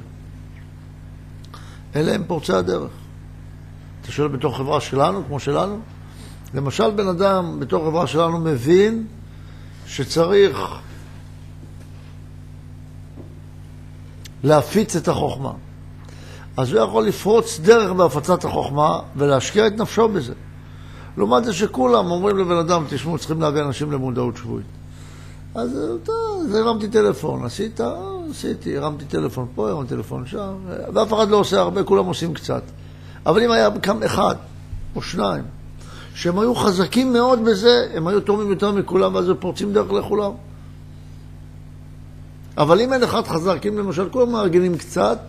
אלה הם פורצי הדרך. אתה שואל בתוך חברה שלנו, כמו שלנו? למשל, בן אדם בתוך חברה שלנו מבין שצריך להפיץ את החוכמה. אז הוא יכול לפרוץ דרך בהפצת החוכמה ולהשקיע את נפשו בזה. לעומת זה שכולם אומרים לבן אדם, תשמעו, צריכים להביא אנשים למודעות שבועית. אז אתה, אז הרמתי טלפון, עשית? עשיתי, הרמתי טלפון פה, הרמתי טלפון שם, ואף אחד לא עושה הרבה, כולם עושים קצת. אבל אם היה קם אחד או שניים, שהם היו חזקים מאוד בזה, הם היו תורמים יותר מכולם, ואז הם פורצים דרך לכולם. אבל אם אין אחד חזק, אם למשל כולם מארגנים קצת,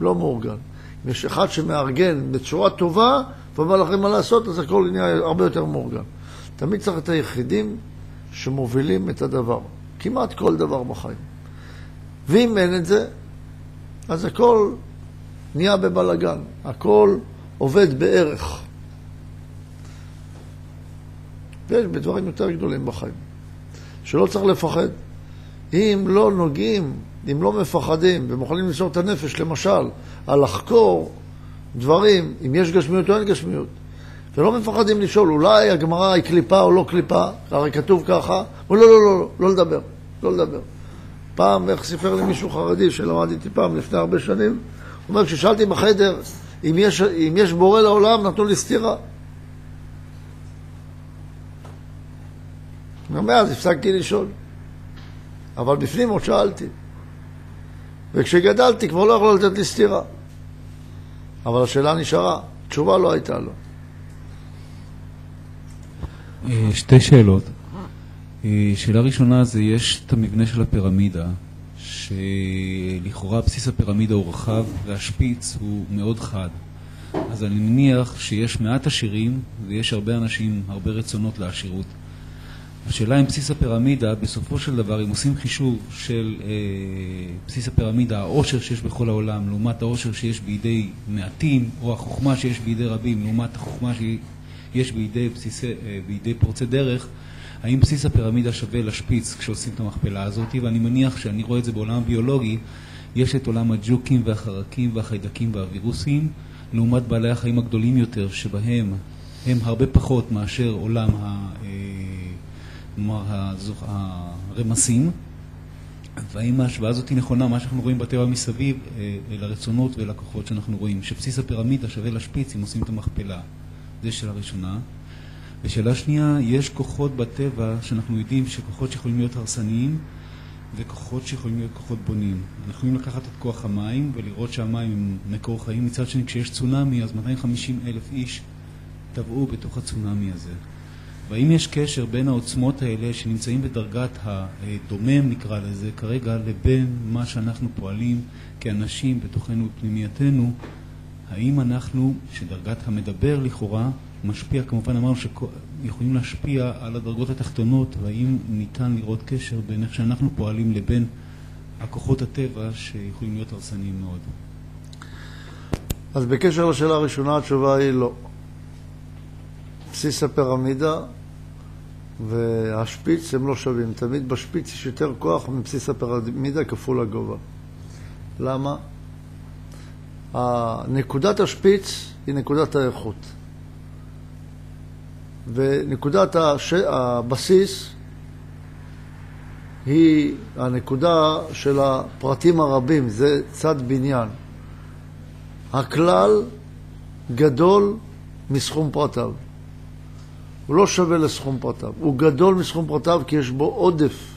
לא מאורגן. אם יש אחד שמארגן בצורה טובה, ואומר לכם מה לעשות, אז הכל נהיה הרבה יותר מאורגן. תמיד צריך את היחידים שמובילים את הדבר. כמעט כל דבר בחיים. ואם אין את זה, אז הכל נהיה בבלגן. הכל עובד בערך. ויש בדברים יותר גדולים בחיים, שלא צריך לפחד. אם לא נוגעים, אם לא מפחדים ומוכנים למסור את הנפש, למשל, על לחקור דברים, אם יש גשמיות או אין גשמיות, ולא מפחדים לשאול, אולי הגמרא היא קליפה או לא קליפה, הרי כתוב ככה, או לא, לא, לא, לא, לא לדבר, לא לדבר. פעם, איך סיפר לי מישהו חרדי שלמד איתי פעם, לפני הרבה שנים, הוא אומר, כששאלתי בחדר אם יש, אם יש בורא לעולם, נתנו לי סטירה. ומאז הפסקתי לשאול. אבל בפנים עוד שאלתי. וכשגדלתי כבר לא יכול לתת לי סטירה. אבל השאלה נשארה, תשובה לא הייתה לו. אה, שתי שאלות. אה, שאלה ראשונה זה, יש את המבנה של הפירמידה, שלכאורה בסיס הפירמידה הוא רחב והשפיץ הוא מאוד חד. אז אני מניח שיש מעט עשירים ויש הרבה אנשים, הרבה רצונות לעשירות. השאלה אם בסיס הפירמידה, בסופו של דבר, אם עושים חישוב של אה, בסיס הפירמידה, העושר שיש בכל העולם, לעומת העושר שיש בידי מעטים, או החוכמה שיש בידי רבים, לעומת החוכמה שיש בידי, בסיסי, אה, בידי פורצי דרך, האם בסיס הפירמידה שווה לשפיץ כשעושים את המכפלה הזאת, ואני מניח שאני רואה את זה בעולם הביולוגי, יש את עולם הג'וקים והחרקים והחיידקים והווירוסים, לעומת בעלי החיים הגדולים יותר, שבהם הם הרבה פחות מאשר עולם ה... כלומר הרמסים, והאם ההשוואה הזאת היא נכונה, מה שאנחנו רואים בטבע מסביב, אה, לרצונות ולכוחות שאנחנו רואים, שבסיס הפירמידה שווה לשפיץ אם עושים את המכפלה. זו שאלה ראשונה. ושאלה שנייה, יש כוחות בטבע שאנחנו יודעים שכוחות שיכולים להיות הרסניים וכוחות שיכולים להיות כוחות בונים. אנחנו יכולים לקחת את כוח המים ולראות שהמים הם מקור חיים. מצד שני, כשיש צונאמי, אז 250 אלף איש טבעו בתוך הצונאמי הזה. והאם יש קשר בין העוצמות האלה שנמצאים בדרגת הדומם נקרא לזה כרגע לבין מה שאנחנו פועלים כאנשים בתוכנו ובפנימייתנו האם אנחנו, שדרגת המדבר לכאורה משפיע, כמובן אמרנו שיכולים להשפיע על הדרגות התחתונות והאם ניתן לראות קשר בין איך שאנחנו פועלים לבין הכוחות הטבע שיכולים להיות הרסניים מאוד. אז בקשר לשאלה הראשונה התשובה היא לא. בסיס הפירמידה והשפיץ הם לא שווים. תמיד בשפיץ יש יותר כוח מבסיס הפירמידה כפול הגובה. למה? נקודת השפיץ היא נקודת האיכות. ונקודת הש... הבסיס היא הנקודה של הפרטים הרבים, זה צד בניין. הכלל גדול מסכום פרטיו. הוא לא שווה לסכום פרטיו. הוא גדול מסכום פרטיו כי יש בו עודף,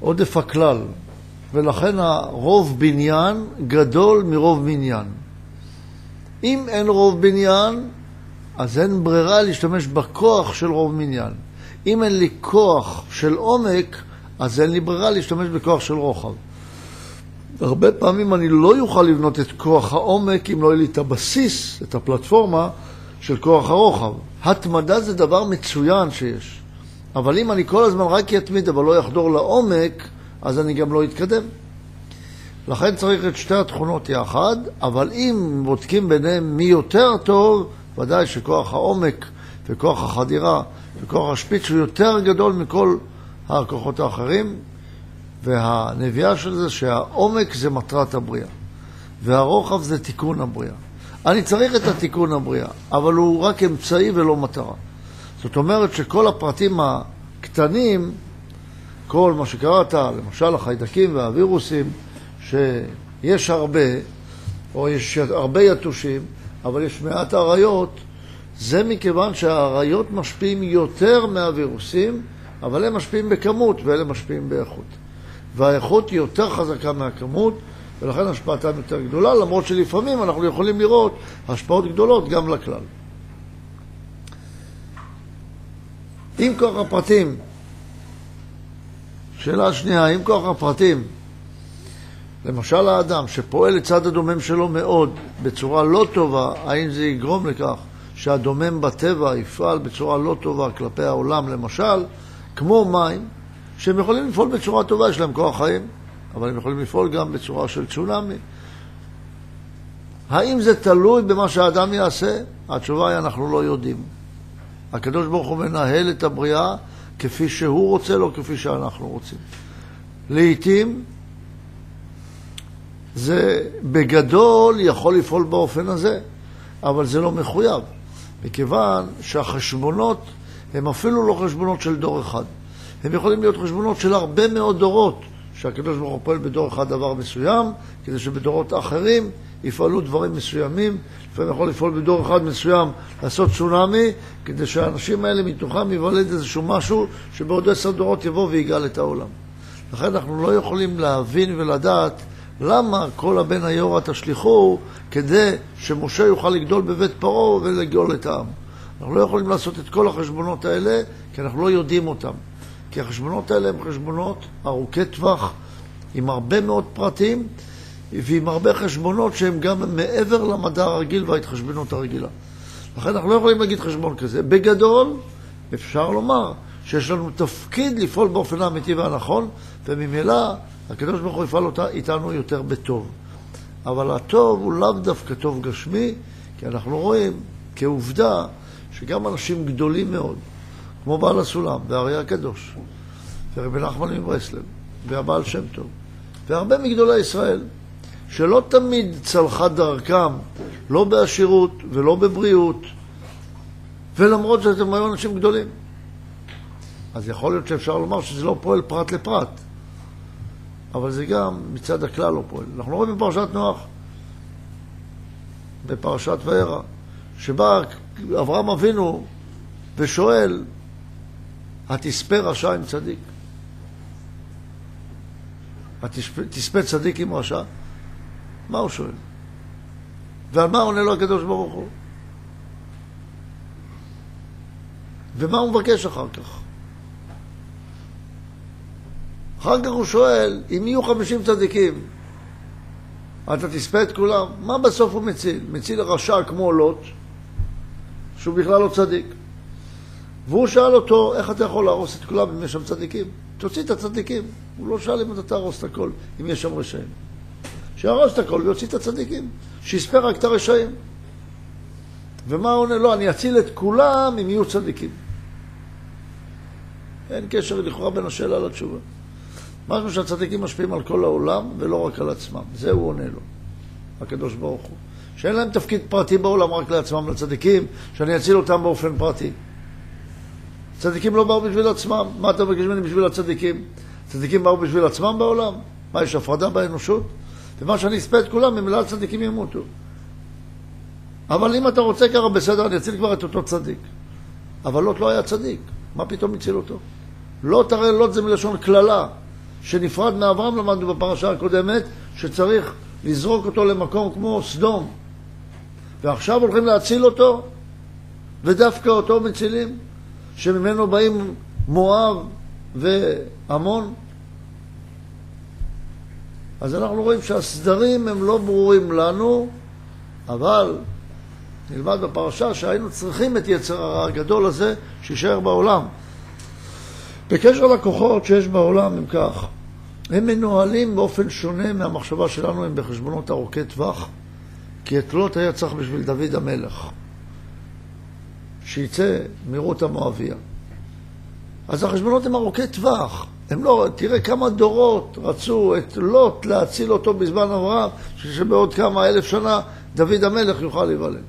עודף הכלל. ולכן הרוב בניין גדול מרוב מניין. אם אין רוב בניין, אז אין ברירה להשתמש בכוח של רוב מניין. אם אין לי כוח של עומק, אז אין לי ברירה להשתמש בכוח של רוחב. הרבה פעמים אני לא אוכל לבנות את כוח העומק אם לא יהיה לי את הבסיס, את הפלטפורמה של כוח הרוחב. התמדה זה דבר מצוין שיש, אבל אם אני כל הזמן רק אתמיד אבל לא אחדור לעומק, אז אני גם לא אתקדם. לכן צריך את שתי התכונות יחד, אבל אם בודקים ביניהם מי יותר טוב, ודאי שכוח העומק וכוח החדירה וכוח השפיץ הוא יותר גדול מכל הכוחות האחרים, והנביאה של זה שהעומק זה מטרת הבריאה, והרוחב זה תיקון הבריאה. אני צריך את התיקון הבריאה, אבל הוא רק אמצעי ולא מטרה. זאת אומרת שכל הפרטים הקטנים, כל מה שקראת, למשל החיידקים והווירוסים, שיש הרבה, או יש הרבה יתושים, אבל יש מעט אריות, זה מכיוון שהאריות משפיעים יותר מהווירוסים, אבל הם משפיעים בכמות ואלה משפיעים באיכות. והאיכות היא יותר חזקה מהכמות, ולכן השפעתם יותר גדולה, למרות שלפעמים אנחנו יכולים לראות השפעות גדולות גם לכלל. אם כוח הפרטים, שאלה שנייה, אם כוח הפרטים, למשל האדם שפועל לצד הדומם שלו מאוד בצורה לא טובה, האם זה יגרום לכך שהדומם בטבע יפעל בצורה לא טובה כלפי העולם, למשל, כמו מים, שהם יכולים לפעול בצורה טובה, יש להם כוח חיים, אבל הם יכולים לפעול גם בצורה של צונאמי. האם זה תלוי במה שהאדם יעשה? התשובה היא, אנחנו לא יודעים. הקדוש ברוך הוא מנהל את הבריאה כפי שהוא רוצה, לא כפי שאנחנו רוצים. לעתים זה בגדול יכול לפעול באופן הזה, אבל זה לא מחויב, מכיוון שהחשבונות הם אפילו לא חשבונות של דור אחד. הם יכולים להיות חשבונות של הרבה מאוד דורות, שהקדוש ברוך הוא פועל בדור אחד דבר מסוים, כדי שבדורות אחרים יפעלו דברים מסוימים. לפעמים יכול לפעול בדור אחד מסוים, לעשות צונאמי, כדי שהאנשים האלה מתוכם יוולד איזשהו משהו שבעוד עשר דורות יבוא ויגאל את העולם. לכן אנחנו לא יכולים להבין ולדעת למה כל הבן היורא תשליכו כדי שמשה יוכל לגדול בבית פרעה ולגאול את העם. אנחנו לא יכולים לעשות את כל החשבונות האלה, כי אנחנו לא יודעים אותם. כי החשבונות האלה הם חשבונות ארוכי טווח, עם הרבה מאוד פרטים, ועם הרבה חשבונות שהם גם מעבר למדע הרגיל וההתחשבנות הרגילה. לכן אנחנו לא יכולים להגיד חשבון כזה. בגדול, אפשר לומר שיש לנו תפקיד לפעול באופן האמיתי והנכון, וממילא הקדוש ברוך הוא יפעל אותה איתנו יותר בטוב. אבל הטוב הוא לאו דווקא טוב גשמי, כי אנחנו רואים כעובדה שגם אנשים גדולים מאוד, כמו בעל הסולם, והארי הקדוש, ורבי נחמן מברסלב, והבעל שם טוב, והרבה מגדולי ישראל, שלא תמיד צלחה דרכם, לא בעשירות ולא בבריאות, ולמרות זאת הם היו אנשים גדולים. אז יכול להיות שאפשר לומר שזה לא פועל פרט לפרט, אבל זה גם מצד הכלל לא פועל. אנחנו רואים בפרשת נוח, בפרשת וירא, שבה אברהם אבינו ושואל, התספה רשע עם צדיק? התספה צדיק עם רשע? מה הוא שואל? ועל מה עונה לו הקדוש ברוך הוא? ומה הוא מבקש אחר כך? אחר כך הוא שואל, אם יהיו חמישים צדיקים, אתה תספה את כולם? מה בסוף הוא מציל? מציל רשע כמו לוט, שהוא בכלל לא צדיק. והוא שאל אותו, איך אתה יכול להרוס את כולם אם יש שם צדיקים? תוציא את הצדיקים. הוא לא שאל אם אתה תהרוס את הכל, אם יש שם רשעים. שיהרוס את הכל ויוציא את הצדיקים. שיספה רק את הרשעים. ומה הוא עונה? לא, אני אציל את כולם אם יהיו צדיקים. אין קשר לכאורה בין השאלה לתשובה. משהו שהצדיקים משפיעים על כל העולם ולא רק על עצמם. זה הוא עונה לו, הקדוש ברוך הוא. שאין להם תפקיד פרטי בעולם רק לעצמם, לצדיקים, שאני אציל אותם באופן פרטי. צדיקים לא באו בשביל עצמם, מה אתה מבקש ממני בשביל הצדיקים? צדיקים באו בשביל עצמם בעולם? מה, יש הפרדה באנושות? ומה שאני אספה את כולם, ממילא הצדיקים ימותו. אבל אם אתה רוצה ככה, בסדר, אני אציל כבר את אותו צדיק. אבל לוט לא היה צדיק, מה פתאום הציל אותו? לוט הרי לוט זה מלשון קללה, שנפרד מאברהם, למדנו בפרשה הקודמת, שצריך לזרוק אותו למקום כמו סדום. ועכשיו הולכים להציל אותו, ודווקא אותו מצילים, שממנו באים מואב ועמון. אז אנחנו רואים שהסדרים הם לא ברורים לנו, אבל נלמד בפרשה שהיינו צריכים את יצר הרע הגדול הזה שיישאר בעולם. בקשר לכוחות שיש בעולם, הם כך, הם מנוהלים באופן שונה מהמחשבה שלנו, הם בחשבונות ארוכי טווח, כי את לוט היה צריך בשביל דוד המלך, שיצא מרות המואביה. אז החשבונות הם ארוכי טווח. הם לא, תראה כמה דורות רצו את לוט להציל אותו בזמן אברהם, שבעוד כמה אלף שנה דוד המלך יוכל להיוולד.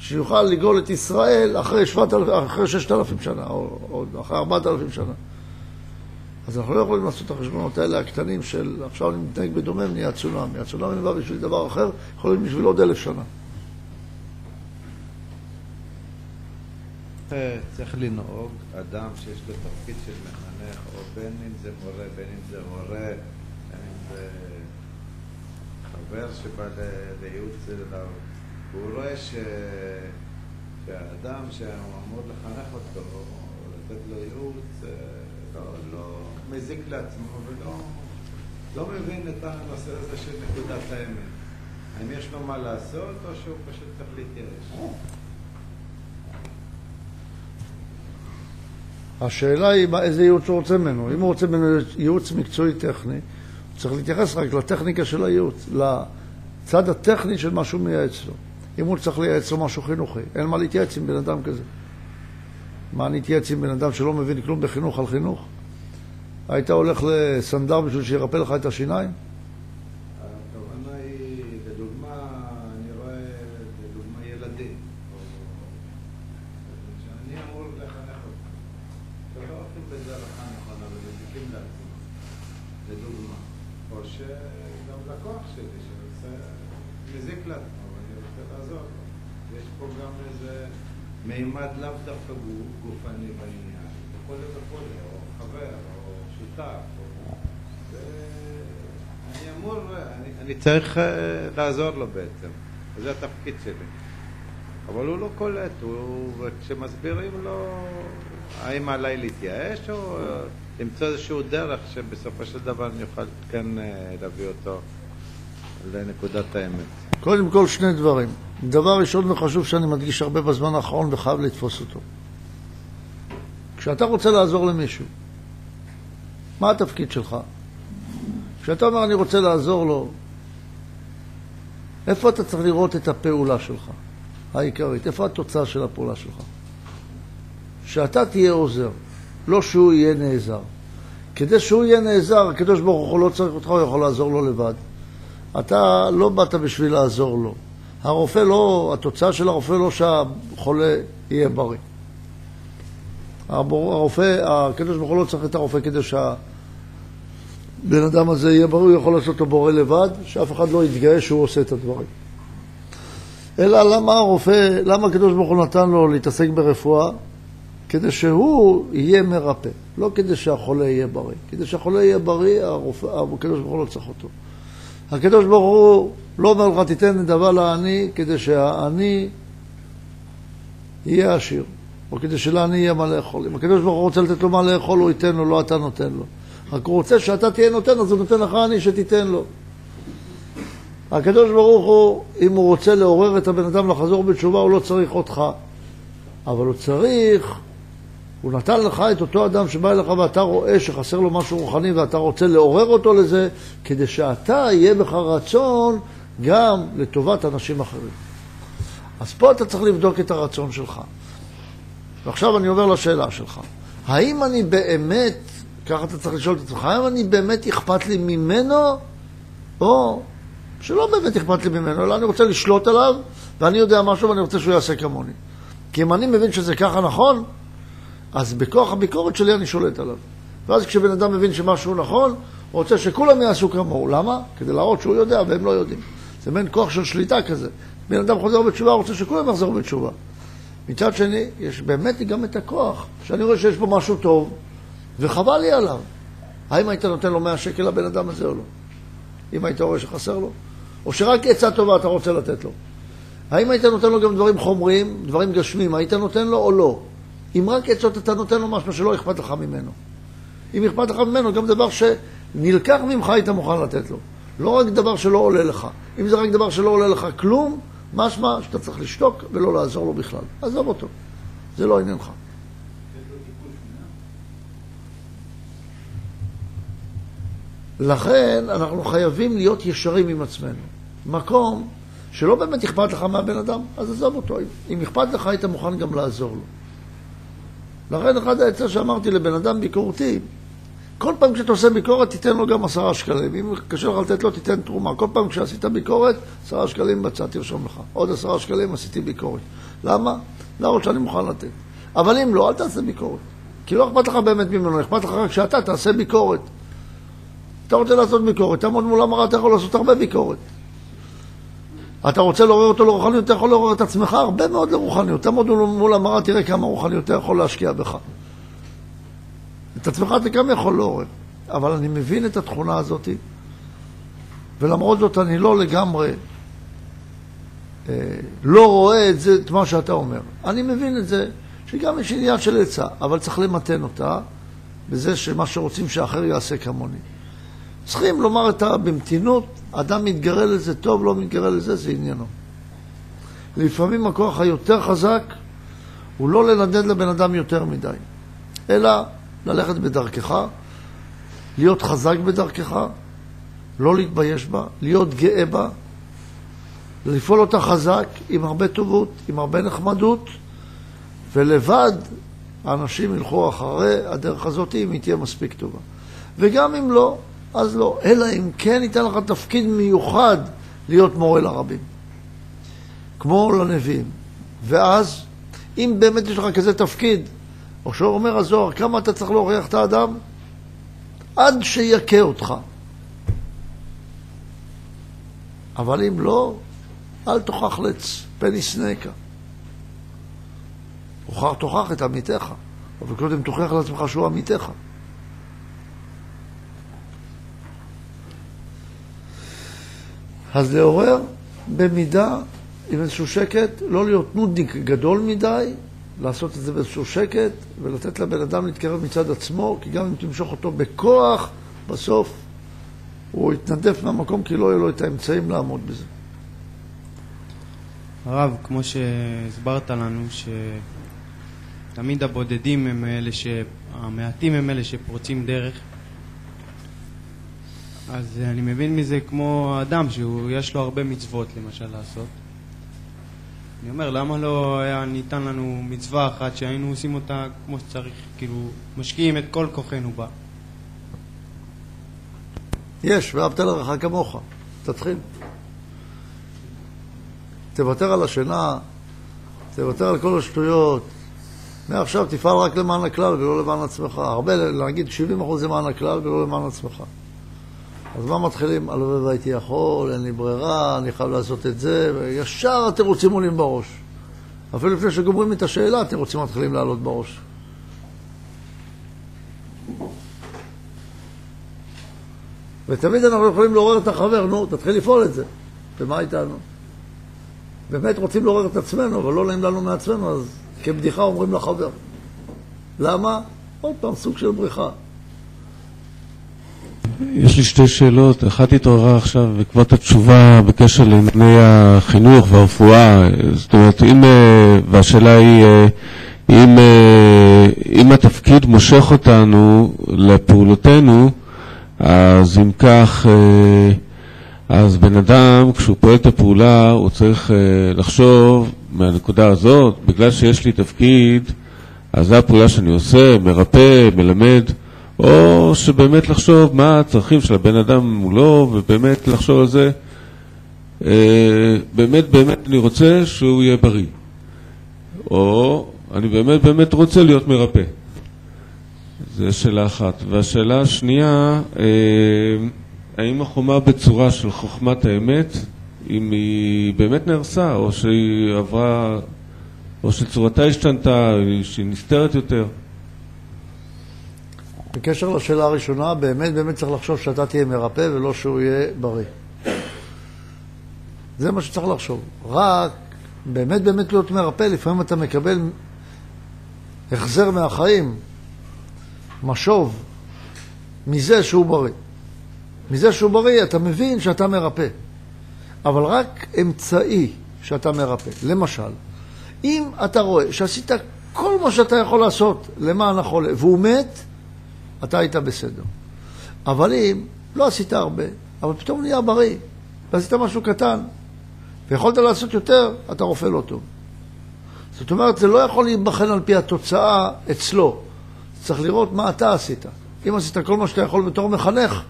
שיוכל לגאול את ישראל אחרי, שבט, אחרי ששת אלפים שנה, או, או אחרי ארבעת אלפים שנה. אז אנחנו לא יכולים לעשות את החשבונות האלה הקטנים של עכשיו אני מתנהג בדומם, נהיה צונאמי. הצונאמי בא בשביל דבר אחר, יכול להיות בשביל עוד אלף שנה. צריך לנהוג אדם שיש לו תפקיד של מחנך, או בין אם זה מורה, בין אם זה הורה, בין אם זה חבר שבא לייעוץ אליו, והוא רואה ש... שהאדם שאמור לחנך אותו, או לתת לו ייעוץ, לא, לא מזיק לעצמו ולא לא מבין את הנושא הזה של נקודת האמת. האם יש לו מה לעשות, או שהוא פשוט צריך להתייאש? השאלה היא איזה ייעוץ הוא רוצה ממנו. אם הוא רוצה ממנו ייעוץ מקצועי טכני, הוא צריך להתייחס רק לטכניקה של הייעוץ, לצד הטכני של מה שהוא מייעץ לו. אם הוא צריך לייעץ לו משהו חינוכי, אין מה להתייעץ עם בן אדם כזה. מה אני אתייעץ עם בן אדם שלא מבין כלום בחינוך על חינוך? היית הולך לסנדר בשביל שירפא לך את השיניים? הכוונה היא, לדוגמה, אני רואה, לדוגמה, ילדים, או שאני אמור לחנך אותם, שלא הולכים בדרך הנכונה ומזיקים לעצמם, לדוגמה, או שגם לקוח שלי שעושה, מזיק לעצמו, ואני רוצה לעזור לו. יש פה גם איזה מימד לאו דווקא גו- גופני בעניין, וכולי וכולי, או חבר, או שותף, או... ואני אמור, אני, אני צריך אה, לעזור לו בעצם, וזה התפקיד שלי. אבל הוא לא קולט, הוא, כשמסבירים לו האם עליי להתייאש או אה, למצוא איזשהו דרך שבסופו של דבר אני אוכל כן אה, להביא אותו לנקודת האמת. קודם כל שני דברים. דבר ראשון וחשוב שאני מדגיש הרבה בזמן האחרון וחייב לתפוס אותו. כשאתה רוצה לעזור למישהו, מה התפקיד שלך? כשאתה אומר אני רוצה לעזור לו, איפה אתה צריך לראות את הפעולה שלך, העיקרית? איפה התוצאה של הפעולה שלך? שאתה תהיה עוזר, לא שהוא יהיה נעזר. כדי שהוא יהיה נעזר, הקדוש ברוך הוא לא צריך אותך, הוא יכול לעזור לו לבד. אתה לא באת בשביל לעזור לו. הרופא לא, התוצאה של הרופא לא שהחולה יהיה בריא. הרופא, הקדוש ברוך הוא לא צריך את הרופא כדי שהבן אדם הזה יהיה בריא, הוא יכול לעשות אותו בורא לבד, שאף אחד לא יתגאה שהוא עושה את הדברים. אלא למה הרופא, למה הקדוש ברוך הוא נתן לו להתעסק ברפואה? כדי שהוא יהיה מרפא, לא כדי שהחולה יהיה בריא. כדי שהחולה יהיה בריא, הרופא, הקדוש ברוך הוא לא צריך אותו. הקדוש ברוך הוא לא אומר לך תיתן נדבה לעני כדי שהעני יהיה עשיר, או כדי שלעני יהיה מה לאכול. אם הקדוש ברוך הוא רוצה לתת לו מה לאכול, הוא ייתן לו, לא אתה נותן לו. רק הוא רוצה שאתה תהיה נותן, אז הוא נותן לך עני שתיתן לו. הקדוש ברוך הוא, אם הוא רוצה לעורר את הבן אדם לחזור בתשובה, הוא לא צריך אותך. אבל הוא צריך, הוא נתן לך את אותו אדם שבא אליך ואתה רואה שחסר לו משהו רוחני ואתה רוצה לעורר אותו לזה, כדי שאתה יהיה בך רצון גם לטובת אנשים אחרים. אז פה אתה צריך לבדוק את הרצון שלך. ועכשיו אני עובר לשאלה שלך. האם אני באמת, ככה אתה צריך לשאול את עצמך, האם אני באמת אכפת לי ממנו, או שלא באמת אכפת לי ממנו, אלא אני רוצה לשלוט עליו, ואני יודע משהו ואני רוצה שהוא יעשה כמוני. כי אם אני מבין שזה ככה נכון, אז בכוח הביקורת שלי אני שולט עליו. ואז כשבן אדם מבין שמשהו נכון, הוא רוצה שכולם יעשו כמוהו. למה? כדי להראות שהוא יודע והם לא יודעים. זה מעין כוח של שליטה כזה. בן אדם חוזר בתשובה, הוא רוצה שכולם יחזרו בתשובה. מצד שני, יש באמת גם את הכוח, שאני רואה שיש פה משהו טוב, וחבל לי עליו. האם היית נותן לו 100 שקל לבן אדם הזה או לא? אם היית רואה שחסר לו? או שרק עצה טובה אתה רוצה לתת לו? האם היית נותן לו גם דברים חומריים, דברים גשמיים, היית נותן לו או לא? אם רק עצות אתה נותן לו משהו שלא אכפת לך ממנו. אם אכפת לך ממנו, גם דבר שנלקח ממך היית מוכן לתת לו. לא רק דבר שלא עולה לך. אם זה רק דבר שלא עולה לך כלום, משמע שאתה צריך לשתוק ולא לעזור לו בכלל. עזוב אותו, זה לא עניינך. לכן אנחנו חייבים להיות ישרים עם עצמנו. מקום שלא באמת אכפת לך מהבן אדם, אז עזוב אותו. אם אכפת לך, היית מוכן גם לעזור לו. לכן אחד העצה שאמרתי לבן אדם ביקורתי, כל פעם כשאתה עושה ביקורת, תיתן לו גם עשרה שקלים. אם קשה לך לתת לו, תיתן תרומה. כל פעם כשעשית ביקורת, עשרה שקלים בצד, תרשום לך. עוד עשרה שקלים עשיתי ביקורת. למה? להראות שאני מוכן לתת. אבל אם לא, אל תעשה ביקורת. כי לא אכפת לך באמת ממנו, אכפת לך רק שאתה תעשה ביקורת. אתה רוצה לעשות ביקורת, תעמוד מול המראה, אתה יכול לעשות הרבה ביקורת. אתה רוצה לעורר אותו לרוחניות, אתה יכול לעורר את עצמך הרבה מאוד לרוחניות. תעמוד מול המראה, תראה כמה רוחניות אתה יכול להשקיע בך. את עצמך אתה גם יכול לעורר, אבל אני מבין את התכונה הזאת, ולמרות זאת אני לא לגמרי אה, לא רואה את זה, את מה שאתה אומר. אני מבין את זה, שגם יש עניין של עצה, אבל צריך למתן אותה בזה שמה שרוצים שאחר יעשה כמוני. צריכים לומר את ה... במתינות, אדם מתגרה לזה טוב, לא מתגרה לזה, זה עניינו. לפעמים הכוח היותר חזק הוא לא לנדנד לבן אדם יותר מדי, אלא ללכת בדרכך, להיות חזק בדרכך, לא להתבייש בה, להיות גאה בה, לפעול אותה חזק, עם הרבה טובות, עם הרבה נחמדות, ולבד האנשים ילכו אחרי הדרך הזאת אם היא תהיה מספיק טובה. וגם אם לא, אז לא. אלא אם כן ייתן לך תפקיד מיוחד להיות מורה לרבים. כמו לנביאים. ואז, אם באמת יש לך כזה תפקיד, או שאומר הזוהר, כמה אתה צריך להוכיח את האדם? עד שיכה אותך. אבל אם לא, אל תוכח לץ, פני סנקה. תוכח, תוכח את עמיתך, אבל קודם תוכיח לעצמך שהוא עמיתך. אז לעורר במידה, עם איזשהו שקט, לא להיות נודניק גדול מדי, לעשות את זה באיזשהו שקט, ולתת לבן אדם להתקרב מצד עצמו, כי גם אם תמשוך אותו בכוח, בסוף הוא יתנדף מהמקום, כי לא יהיו לו את האמצעים לעמוד בזה. הרב, כמו שהסברת לנו, שתמיד הבודדים הם אלה ש... המעטים הם אלה שפורצים דרך, אז אני מבין מזה כמו אדם שיש לו הרבה מצוות למשל לעשות. אני אומר, למה לא היה ניתן לנו מצווה אחת שהיינו עושים אותה כמו שצריך, כאילו, משקיעים את כל כוחנו בה? יש, ואהבת לרעך כמוך. תתחיל. תוותר על השינה, תוותר על כל השטויות. מעכשיו תפעל רק למען הכלל ולא למען עצמך. הרבה, להגיד 70% למען הכלל ולא למען עצמך. אז מה מתחילים? הלוואי והייתי יכול, אין לי ברירה, אני חייב לעשות את זה, וישר התירוצים עולים בראש. אפילו לפני שגומרים את השאלה, התירוצים מתחילים לעלות בראש. ותמיד אנחנו יכולים לעורר את החבר, נו, תתחיל לפעול את זה. ומה איתנו? באמת רוצים לעורר את עצמנו, אבל לא נעים לנו מעצמנו, אז כבדיחה אומרים לחבר. למה? עוד פעם, סוג של בריחה. יש לי שתי שאלות. אחת התעוררה עכשיו בעקבות התשובה בקשר לענייני החינוך והרפואה. זאת אומרת, אם, אה, והשאלה היא, אה, אם, אה, אם התפקיד מושך אותנו לפעולותינו, אז אם כך, אז בן אדם, כשהוא פועל את הפעולה, הוא צריך לחשוב מהנקודה הזאת, בגלל שיש לי תפקיד, אז זו הפעולה שאני עושה, מרפא, מלמד, או שבאמת לחשוב מה הצרכים של הבן אדם מולו, ובאמת לחשוב על זה, אה, באמת באמת אני רוצה שהוא יהיה בריא, או אני באמת באמת רוצה להיות מרפא. זו שאלה אחת. והשאלה השנייה, אה, האם החומה בצורה של חוכמת האמת, אם היא באמת נהרסה, או שהיא עברה, או שצורתה השתנתה, שהיא נסתרת יותר? בקשר לשאלה הראשונה, באמת באמת צריך לחשוב שאתה תהיה מרפא ולא שהוא יהיה בריא. זה מה שצריך לחשוב. רק באמת באמת להיות מרפא, לפעמים אתה מקבל החזר מהחיים, משוב, מזה שהוא בריא. מזה שהוא בריא אתה מבין שאתה מרפא. אבל רק אמצעי שאתה מרפא. למשל, אם אתה רואה שעשית כל מה שאתה יכול לעשות למען החולה והוא מת, אתה היית בסדר. אבל אם לא עשית הרבה, אבל פתאום נהיה בריא, ועשית משהו קטן, ויכולת לעשות יותר, אתה רופא לא טוב. זאת אומרת, זה לא יכול להיבחן על פי התוצאה אצלו. צריך לראות מה אתה עשית. אם עשית כל מה שאתה יכול בתור מחנך,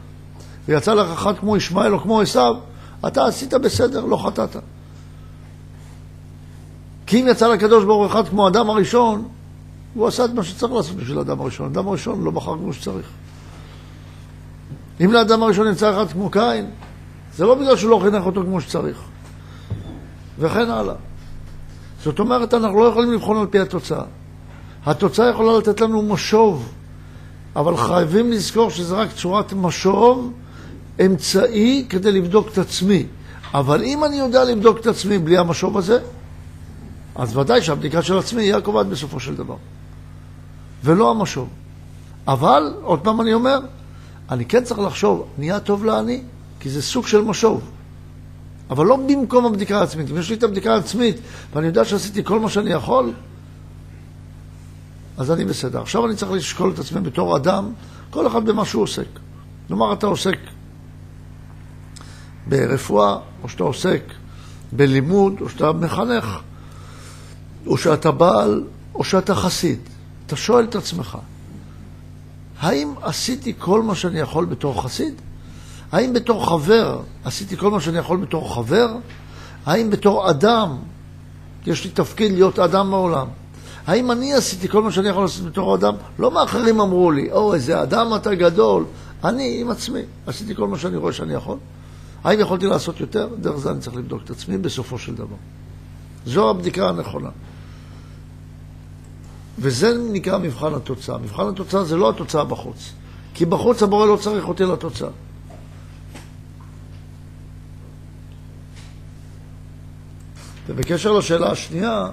ויצא לך אחד כמו ישמעאל או כמו עשיו, אתה עשית בסדר, לא חטאת. כי אם יצא לקדוש ברוך הוא אחד כמו האדם הראשון, הוא עשה את מה שצריך לעשות בשביל האדם הראשון. האדם הראשון לא בחר כמו שצריך. אם לאדם הראשון יצא אחד כמו קין, זה לא בגלל שהוא לא חינך אותו כמו שצריך. וכן הלאה. זאת אומרת, אנחנו לא יכולים לבחון על פי התוצאה. התוצאה יכולה לתת לנו משוב, אבל חייבים לזכור שזה רק צורת משוב, אמצעי כדי לבדוק את עצמי. אבל אם אני יודע לבדוק את עצמי בלי המשוב הזה, אז ודאי שהבדיקה של עצמי היא הקובעת בסופו של דבר. ולא המשוב. אבל, עוד פעם אני אומר, אני כן צריך לחשוב, נהיה טוב לעני, כי זה סוג של משוב. אבל לא במקום הבדיקה העצמית. אם יש לי את הבדיקה העצמית ואני יודע שעשיתי כל מה שאני יכול, אז אני בסדר. עכשיו אני צריך לשקול את עצמי בתור אדם, כל אחד במה שהוא עוסק. נאמר, אתה עוסק ברפואה, או שאתה עוסק בלימוד, או שאתה מחנך, או שאתה בעל, או שאתה חסיד. אתה שואל את עצמך, האם עשיתי כל מה שאני יכול בתור חסיד? האם בתור חבר עשיתי כל מה שאני יכול בתור חבר? האם בתור אדם, יש לי תפקיד להיות אדם בעולם, האם אני עשיתי כל מה שאני יכול לעשות בתור אדם? לא מה אחרים אמרו לי, או איזה אדם אתה גדול. אני עם עצמי עשיתי כל מה שאני רואה שאני יכול. האם יכולתי לעשות יותר? דרך זה אני צריך לבדוק את עצמי בסופו של דבר. זו הבדיקה הנכונה. וזה נקרא מבחן התוצאה. מבחן התוצאה זה לא התוצאה בחוץ. כי בחוץ הבורא לא צריך אותי לתוצאה. ובקשר לשאלה השנייה,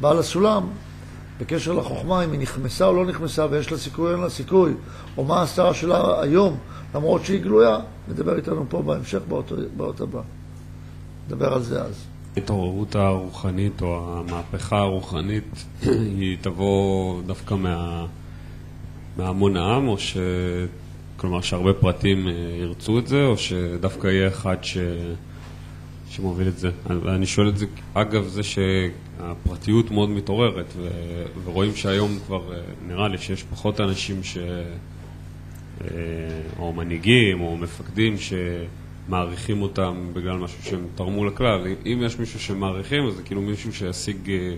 בעל הסולם, בקשר לחוכמה, אם היא נכנסה או לא נכנסה ויש לה סיכוי או אין לה סיכוי, או מה ההסתרה שלה היום, למרות שהיא גלויה, נדבר איתנו פה בהמשך באות, הבא. נדבר על זה אז. ההתעוררות הרוחנית או המהפכה הרוחנית היא תבוא דווקא מה, מהמון העם, או ש... כלומר שהרבה פרטים אה, ירצו את זה, או שדווקא יהיה אחד ש... שמוביל את זה. אני שואל את זה אגב זה שהפרטיות מאוד מתעוררת, ו... ורואים שהיום כבר אה, נראה לי שיש פחות אנשים ש... אה, או מנהיגים או מפקדים שמעריכים אותם בגלל משהו שהם תרמו לכלל. אם יש מישהו שמעריכים, אז זה כאילו מישהו שישיג אה,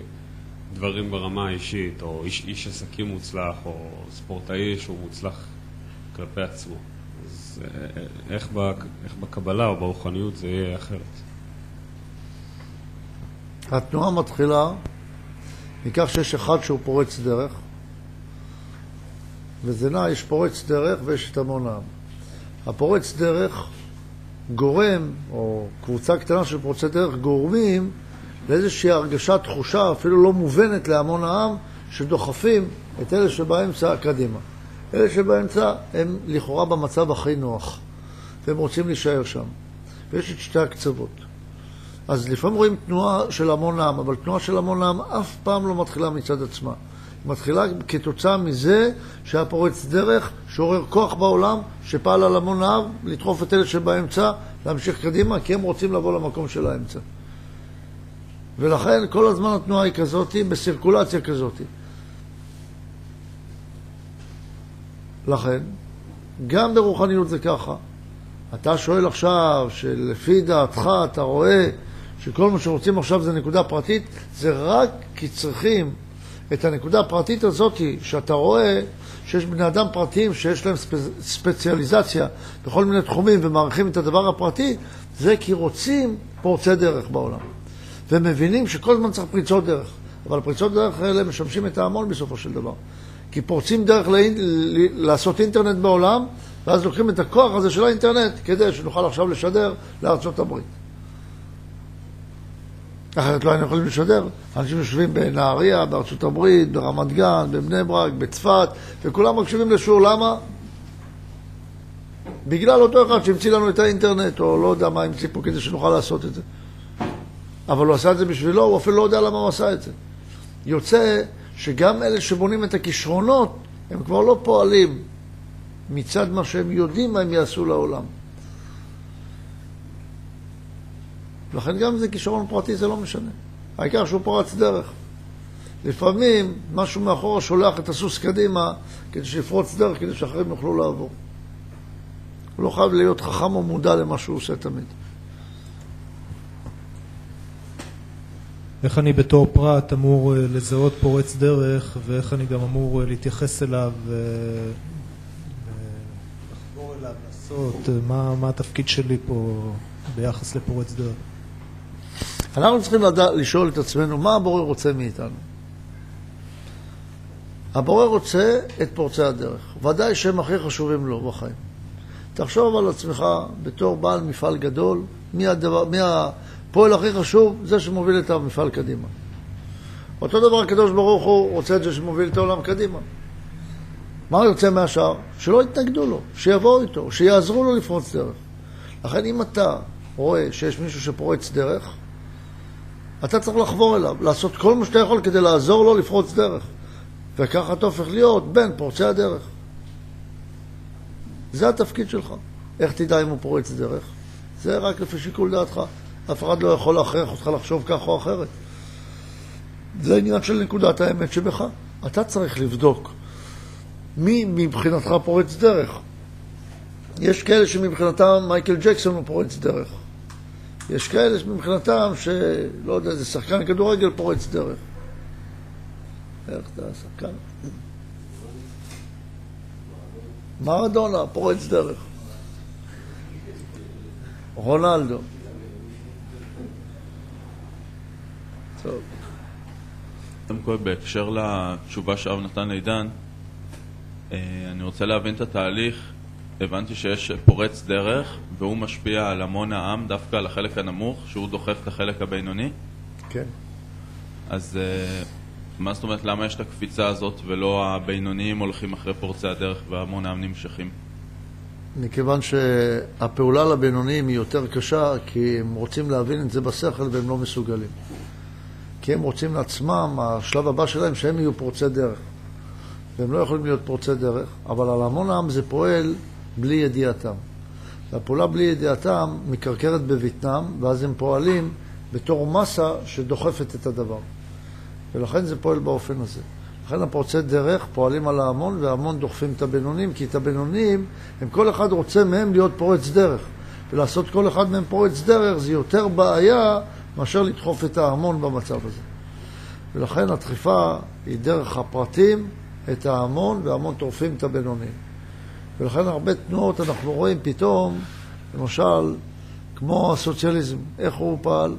דברים ברמה האישית, או איש, איש עסקים מוצלח, או ספורטאי שהוא מוצלח כלפי עצמו. אז איך, איך בקבלה או ברוחניות זה יהיה אחרת? התנועה מתחילה מכך שיש אחד שהוא פורץ דרך, וזה נע, יש פורץ דרך ויש את המון העם. הפורץ דרך גורם, או קבוצה קטנה של פורצי דרך גורמים לאיזושהי הרגשת תחושה, אפילו לא מובנת להמון העם, שדוחפים את אלה שבאמצע קדימה. אלה שבאמצע הם לכאורה במצב הכי נוח, והם רוצים להישאר שם. ויש את שתי הקצוות. אז לפעמים רואים תנועה של המון עם, אבל תנועה של המון עם אף פעם לא מתחילה מצד עצמה. מתחילה כתוצאה מזה שהיה פורץ דרך, שעורר כוח בעולם, שפעל על המון העם, לדחוף את אלה שבאמצע, להמשיך קדימה, כי הם רוצים לבוא למקום של האמצע. ולכן כל הזמן התנועה היא כזאת, בסירקולציה כזאת. לכן, גם ברוחניות זה ככה. אתה שואל עכשיו, שלפי דעתך אתה רואה שכל מה שרוצים עכשיו זה נקודה פרטית, זה רק כי צריכים את הנקודה הפרטית הזאת, שאתה רואה שיש בני אדם פרטיים שיש להם ספ... ספציאליזציה בכל מיני תחומים ומעריכים את הדבר הפרטי, זה כי רוצים פורצי דרך בעולם. ומבינים שכל הזמן צריך פריצות דרך. אבל פריצות דרך האלה משמשים את ההמון בסופו של דבר. כי פורצים דרך לאינ... לעשות אינטרנט בעולם, ואז לוקחים את הכוח הזה של האינטרנט כדי שנוכל עכשיו לשדר לארצות הברית. אחרת לא היינו יכולים לשדר. אנשים יושבים בנהריה, בארצות הברית, ברמת גן, בבני ברק, בצפת, וכולם מקשיבים לשיעור. למה? בגלל אותו אחד שהמציא לנו את האינטרנט, או לא יודע מה המציא פה כדי שנוכל לעשות את זה. אבל הוא עשה את זה בשבילו, הוא אפילו לא יודע למה הוא עשה את זה. יוצא שגם אלה שבונים את הכישרונות, הם כבר לא פועלים מצד מה שהם יודעים מה הם יעשו לעולם. לכן גם אם זה כישרון פרטי זה לא משנה. העיקר שהוא פורץ דרך. לפעמים משהו מאחורה שולח את הסוס קדימה כדי שיפרוץ דרך, כדי שאחרים יוכלו לעבור. הוא לא חייב להיות חכם או מודע למה שהוא עושה תמיד. איך אני בתור פרט אמור אה, לזהות פורץ דרך, ואיך אני גם אמור אה, להתייחס אליו ולחבור אליו, לעשות, אה, מה, מה התפקיד שלי פה ביחס לפורץ דרך? אנחנו צריכים לדע, לשאול את עצמנו מה הבורא רוצה מאיתנו. הבורא רוצה את פורצי הדרך, ודאי שהם הכי חשובים לו בחיים. תחשוב על עצמך בתור בעל מפעל גדול, מי, הדבר, מי הפועל הכי חשוב? זה שמוביל את המפעל קדימה. אותו דבר הקדוש ברוך הוא רוצה את זה שמוביל את העולם קדימה. מה יוצא מהשאר? שלא יתנגדו לו, שיבואו איתו, שיעזרו לו לפרוץ דרך. לכן אם אתה רואה שיש מישהו שפורץ דרך, אתה צריך לחבור אליו, לעשות כל מה שאתה יכול כדי לעזור לו לפרוץ דרך. וככה אתה הופך להיות בין פורצי הדרך. זה התפקיד שלך. איך תדע אם הוא פורץ דרך? זה רק לפי שיקול דעתך. אף אחד לא יכול להכריח אותך לחשוב כך או אחרת. זה עניין של נקודת האמת שבך. אתה צריך לבדוק מי מבחינתך פורץ דרך. יש כאלה שמבחינתם מייקל ג'קסון הוא פורץ דרך. יש כאלה שמבחינתם, שלא יודע, זה שחקן כדורגל פורץ דרך. איך אתה שחקן? מרדונה פורץ דרך. רונלדו. טוב. קודם כל, בהקשר לתשובה שאב נתן לעידן, אה, אני רוצה להבין את התהליך הבנתי שיש פורץ דרך, והוא משפיע על המון העם, דווקא על החלק הנמוך, שהוא דוחף את החלק הבינוני. כן. אז אה, מה זאת אומרת, למה יש את הקפיצה הזאת ולא הבינוניים הולכים אחרי פורצי הדרך והמון העם נמשכים? מכיוון שהפעולה לבינוניים היא יותר קשה, כי הם רוצים להבין את זה בשכל והם לא מסוגלים. כי הם רוצים לעצמם, השלב הבא שלהם, שהם יהיו פורצי דרך. והם לא יכולים להיות פורצי דרך, אבל על המון העם זה פועל בלי ידיעתם. והפעולה בלי ידיעתם מקרקרת בבטנם, ואז הם פועלים בתור מסה שדוחפת את הדבר. ולכן זה פועל באופן הזה. לכן הפורצי דרך פועלים על ההמון, וההמון דוחפים את הבינונים, כי את הבינונים, הם כל אחד רוצה מהם להיות פורץ דרך. ולעשות כל אחד מהם פורץ דרך זה יותר בעיה מאשר לדחוף את ההמון במצב הזה. ולכן הדחיפה היא דרך הפרטים, את ההמון, וההמון טורפים את הבינונים. ולכן הרבה תנועות אנחנו רואים פתאום, למשל, כמו הסוציאליזם, איך הוא פעל.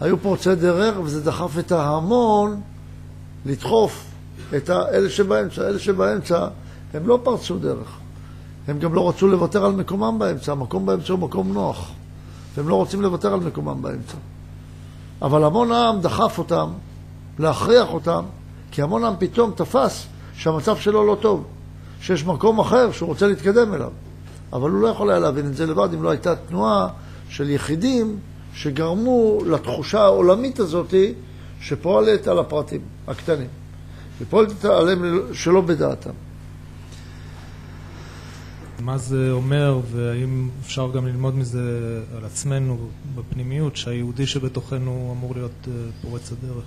היו פורצי דרך וזה דחף את ההמון לדחוף את אלה שבאמצע. אלה שבאמצע הם לא פרצו דרך. הם גם לא רצו לוותר על מקומם באמצע. המקום באמצע הוא מקום נוח. והם לא רוצים לוותר על מקומם באמצע. אבל המון העם דחף אותם, להכריח אותם, כי המון העם פתאום תפס שהמצב שלו לא טוב. שיש מקום אחר שהוא רוצה להתקדם אליו. אבל הוא לא יכול היה להבין את זה לבד אם לא הייתה תנועה של יחידים שגרמו לתחושה העולמית הזאת שפועלת על הפרטים הקטנים. ופועלת עליהם שלא בדעתם. מה זה אומר, והאם אפשר גם ללמוד מזה על עצמנו בפנימיות, שהיהודי שבתוכנו אמור להיות אה, פורץ הדרך?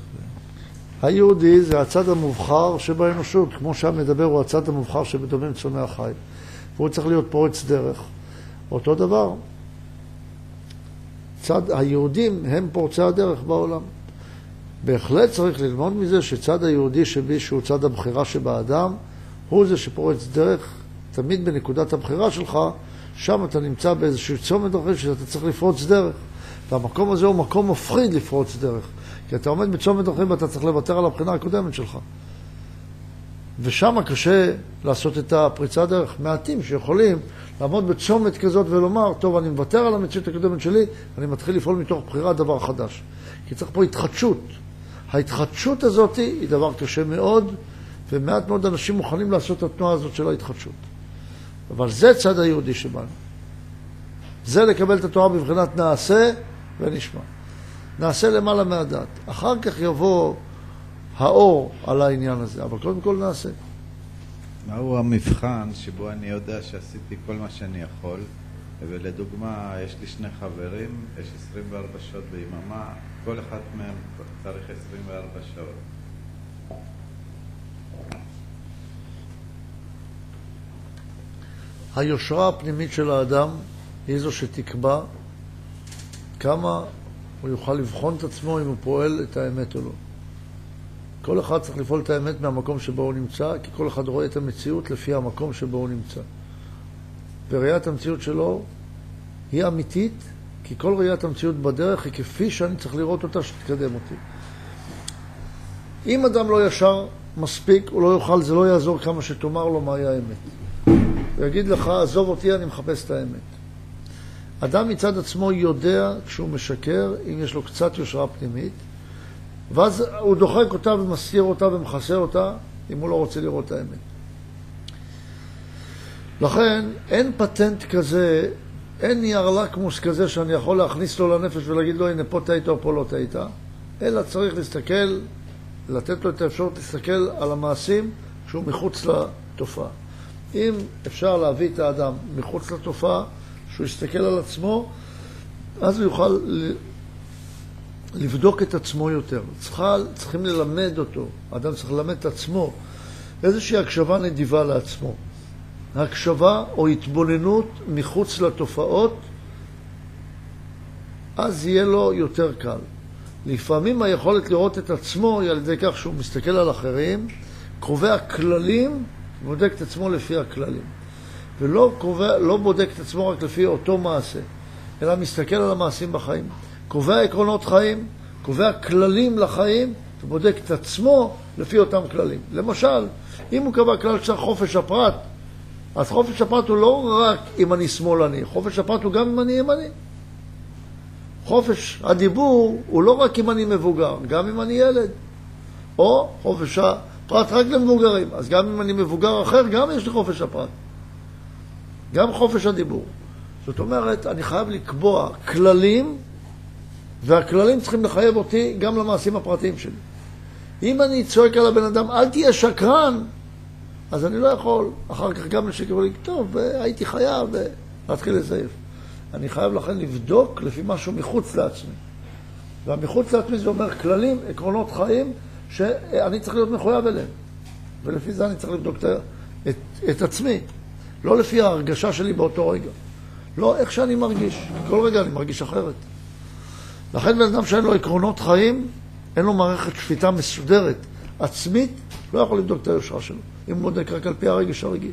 היהודי זה הצד המובחר שבאנושות, כמו שהמדבר הוא הצד המובחר שבדומים צומח החי. והוא צריך להיות פורץ דרך. אותו דבר, צד היהודים הם פורצי הדרך בעולם. בהחלט צריך ללמוד מזה שצד היהודי שבי, שהוא צד הבחירה שבאדם, הוא זה שפורץ דרך, תמיד בנקודת הבחירה שלך, שם אתה נמצא באיזשהו צומת דרכים שאתה צריך לפרוץ דרך. והמקום הזה הוא מקום מפחיד לפרוץ דרך. כי אתה עומד בצומת דרכים ואתה צריך לוותר על הבחינה הקודמת שלך. ושם קשה לעשות את הפריצה דרך. מעטים שיכולים לעמוד בצומת כזאת ולומר, טוב, אני מוותר על המציאות הקודמת שלי, אני מתחיל לפעול מתוך בחירת דבר חדש. כי צריך פה התחדשות. ההתחדשות הזאת היא דבר קשה מאוד, ומעט מאוד אנשים מוכנים לעשות את התנועה הזאת של ההתחדשות. אבל זה צד היהודי שבנו. זה לקבל את התורה בבחינת נעשה ונשמע. נעשה למעלה מהדת. אחר כך יבוא האור על העניין הזה, אבל קודם כל נעשה. מהו המבחן שבו אני יודע שעשיתי כל מה שאני יכול, ולדוגמה, יש לי שני חברים, יש 24 שעות ביממה, כל אחד מהם צריך 24 שעות. היושרה הפנימית של האדם היא זו שתקבע כמה הוא יוכל לבחון את עצמו אם הוא פועל את האמת או לא. כל אחד צריך לפעול את האמת מהמקום שבו הוא נמצא, כי כל אחד רואה את המציאות לפי המקום שבו הוא נמצא. וראיית המציאות שלו היא אמיתית, כי כל ראיית המציאות בדרך היא כפי שאני צריך לראות אותה שתקדם אותי. אם אדם לא ישר מספיק, הוא לא יוכל, זה לא יעזור כמה שתאמר לו מהי האמת. הוא יגיד לך, עזוב אותי, אני מחפש את האמת. אדם מצד עצמו יודע כשהוא משקר, אם יש לו קצת יושרה פנימית, ואז הוא דוחק אותה ומסתיר אותה ומכסה אותה, אם הוא לא רוצה לראות את האמת. לכן, אין פטנט כזה, אין נייר לקמוס כזה שאני יכול להכניס לו לנפש ולהגיד לו, הנה פה טעית או פה לא טעית, אלא צריך להסתכל, לתת לו את האפשרות להסתכל על המעשים שהוא מחוץ לתופעה. אם אפשר להביא את האדם מחוץ לתופעה, שהוא יסתכל על עצמו, אז הוא יוכל לבדוק את עצמו יותר. צריכה, צריכים ללמד אותו, האדם צריך ללמד את עצמו איזושהי הקשבה נדיבה לעצמו. הקשבה או התבוננות מחוץ לתופעות, אז יהיה לו יותר קל. לפעמים היכולת לראות את עצמו היא על ידי כך שהוא מסתכל על אחרים, קובע כללים, בודק את עצמו לפי הכללים. ולא קובע, לא בודק את עצמו רק לפי אותו מעשה, אלא מסתכל על המעשים בחיים. קובע עקרונות חיים, קובע כללים לחיים, ובודק את עצמו לפי אותם כללים. למשל, אם הוא קבע כלל של חופש הפרט, אז חופש הפרט הוא לא רק אם אני שמאלני, חופש הפרט הוא גם אם אני ימני. חופש הדיבור הוא לא רק אם אני מבוגר, גם אם אני ילד. או חופש הפרט רק למבוגרים, אז גם אם אני מבוגר אחר, גם יש לי חופש הפרט. גם חופש הדיבור. זאת אומרת, אני חייב לקבוע כללים, והכללים צריכים לחייב אותי גם למעשים הפרטיים שלי. אם אני צועק על הבן אדם, אל תהיה שקרן, אז אני לא יכול אחר כך גם לשקר ולהגיד, טוב, הייתי חייב להתחיל לזייף. אני חייב לכן לבדוק לפי משהו מחוץ לעצמי. והמחוץ לעצמי זה אומר כללים, עקרונות חיים, שאני צריך להיות מחויב אליהם. ולפי זה אני צריך לבדוק את, את, את עצמי. לא לפי ההרגשה שלי באותו רגע. לא איך שאני מרגיש. כל רגע אני מרגיש אחרת. לכן בן אדם שאין לו עקרונות חיים, אין לו מערכת שפיטה מסודרת, עצמית, לא יכול לבדוק את היושרה שלו. אם הוא בודק רק על פי הרגש הרגיל.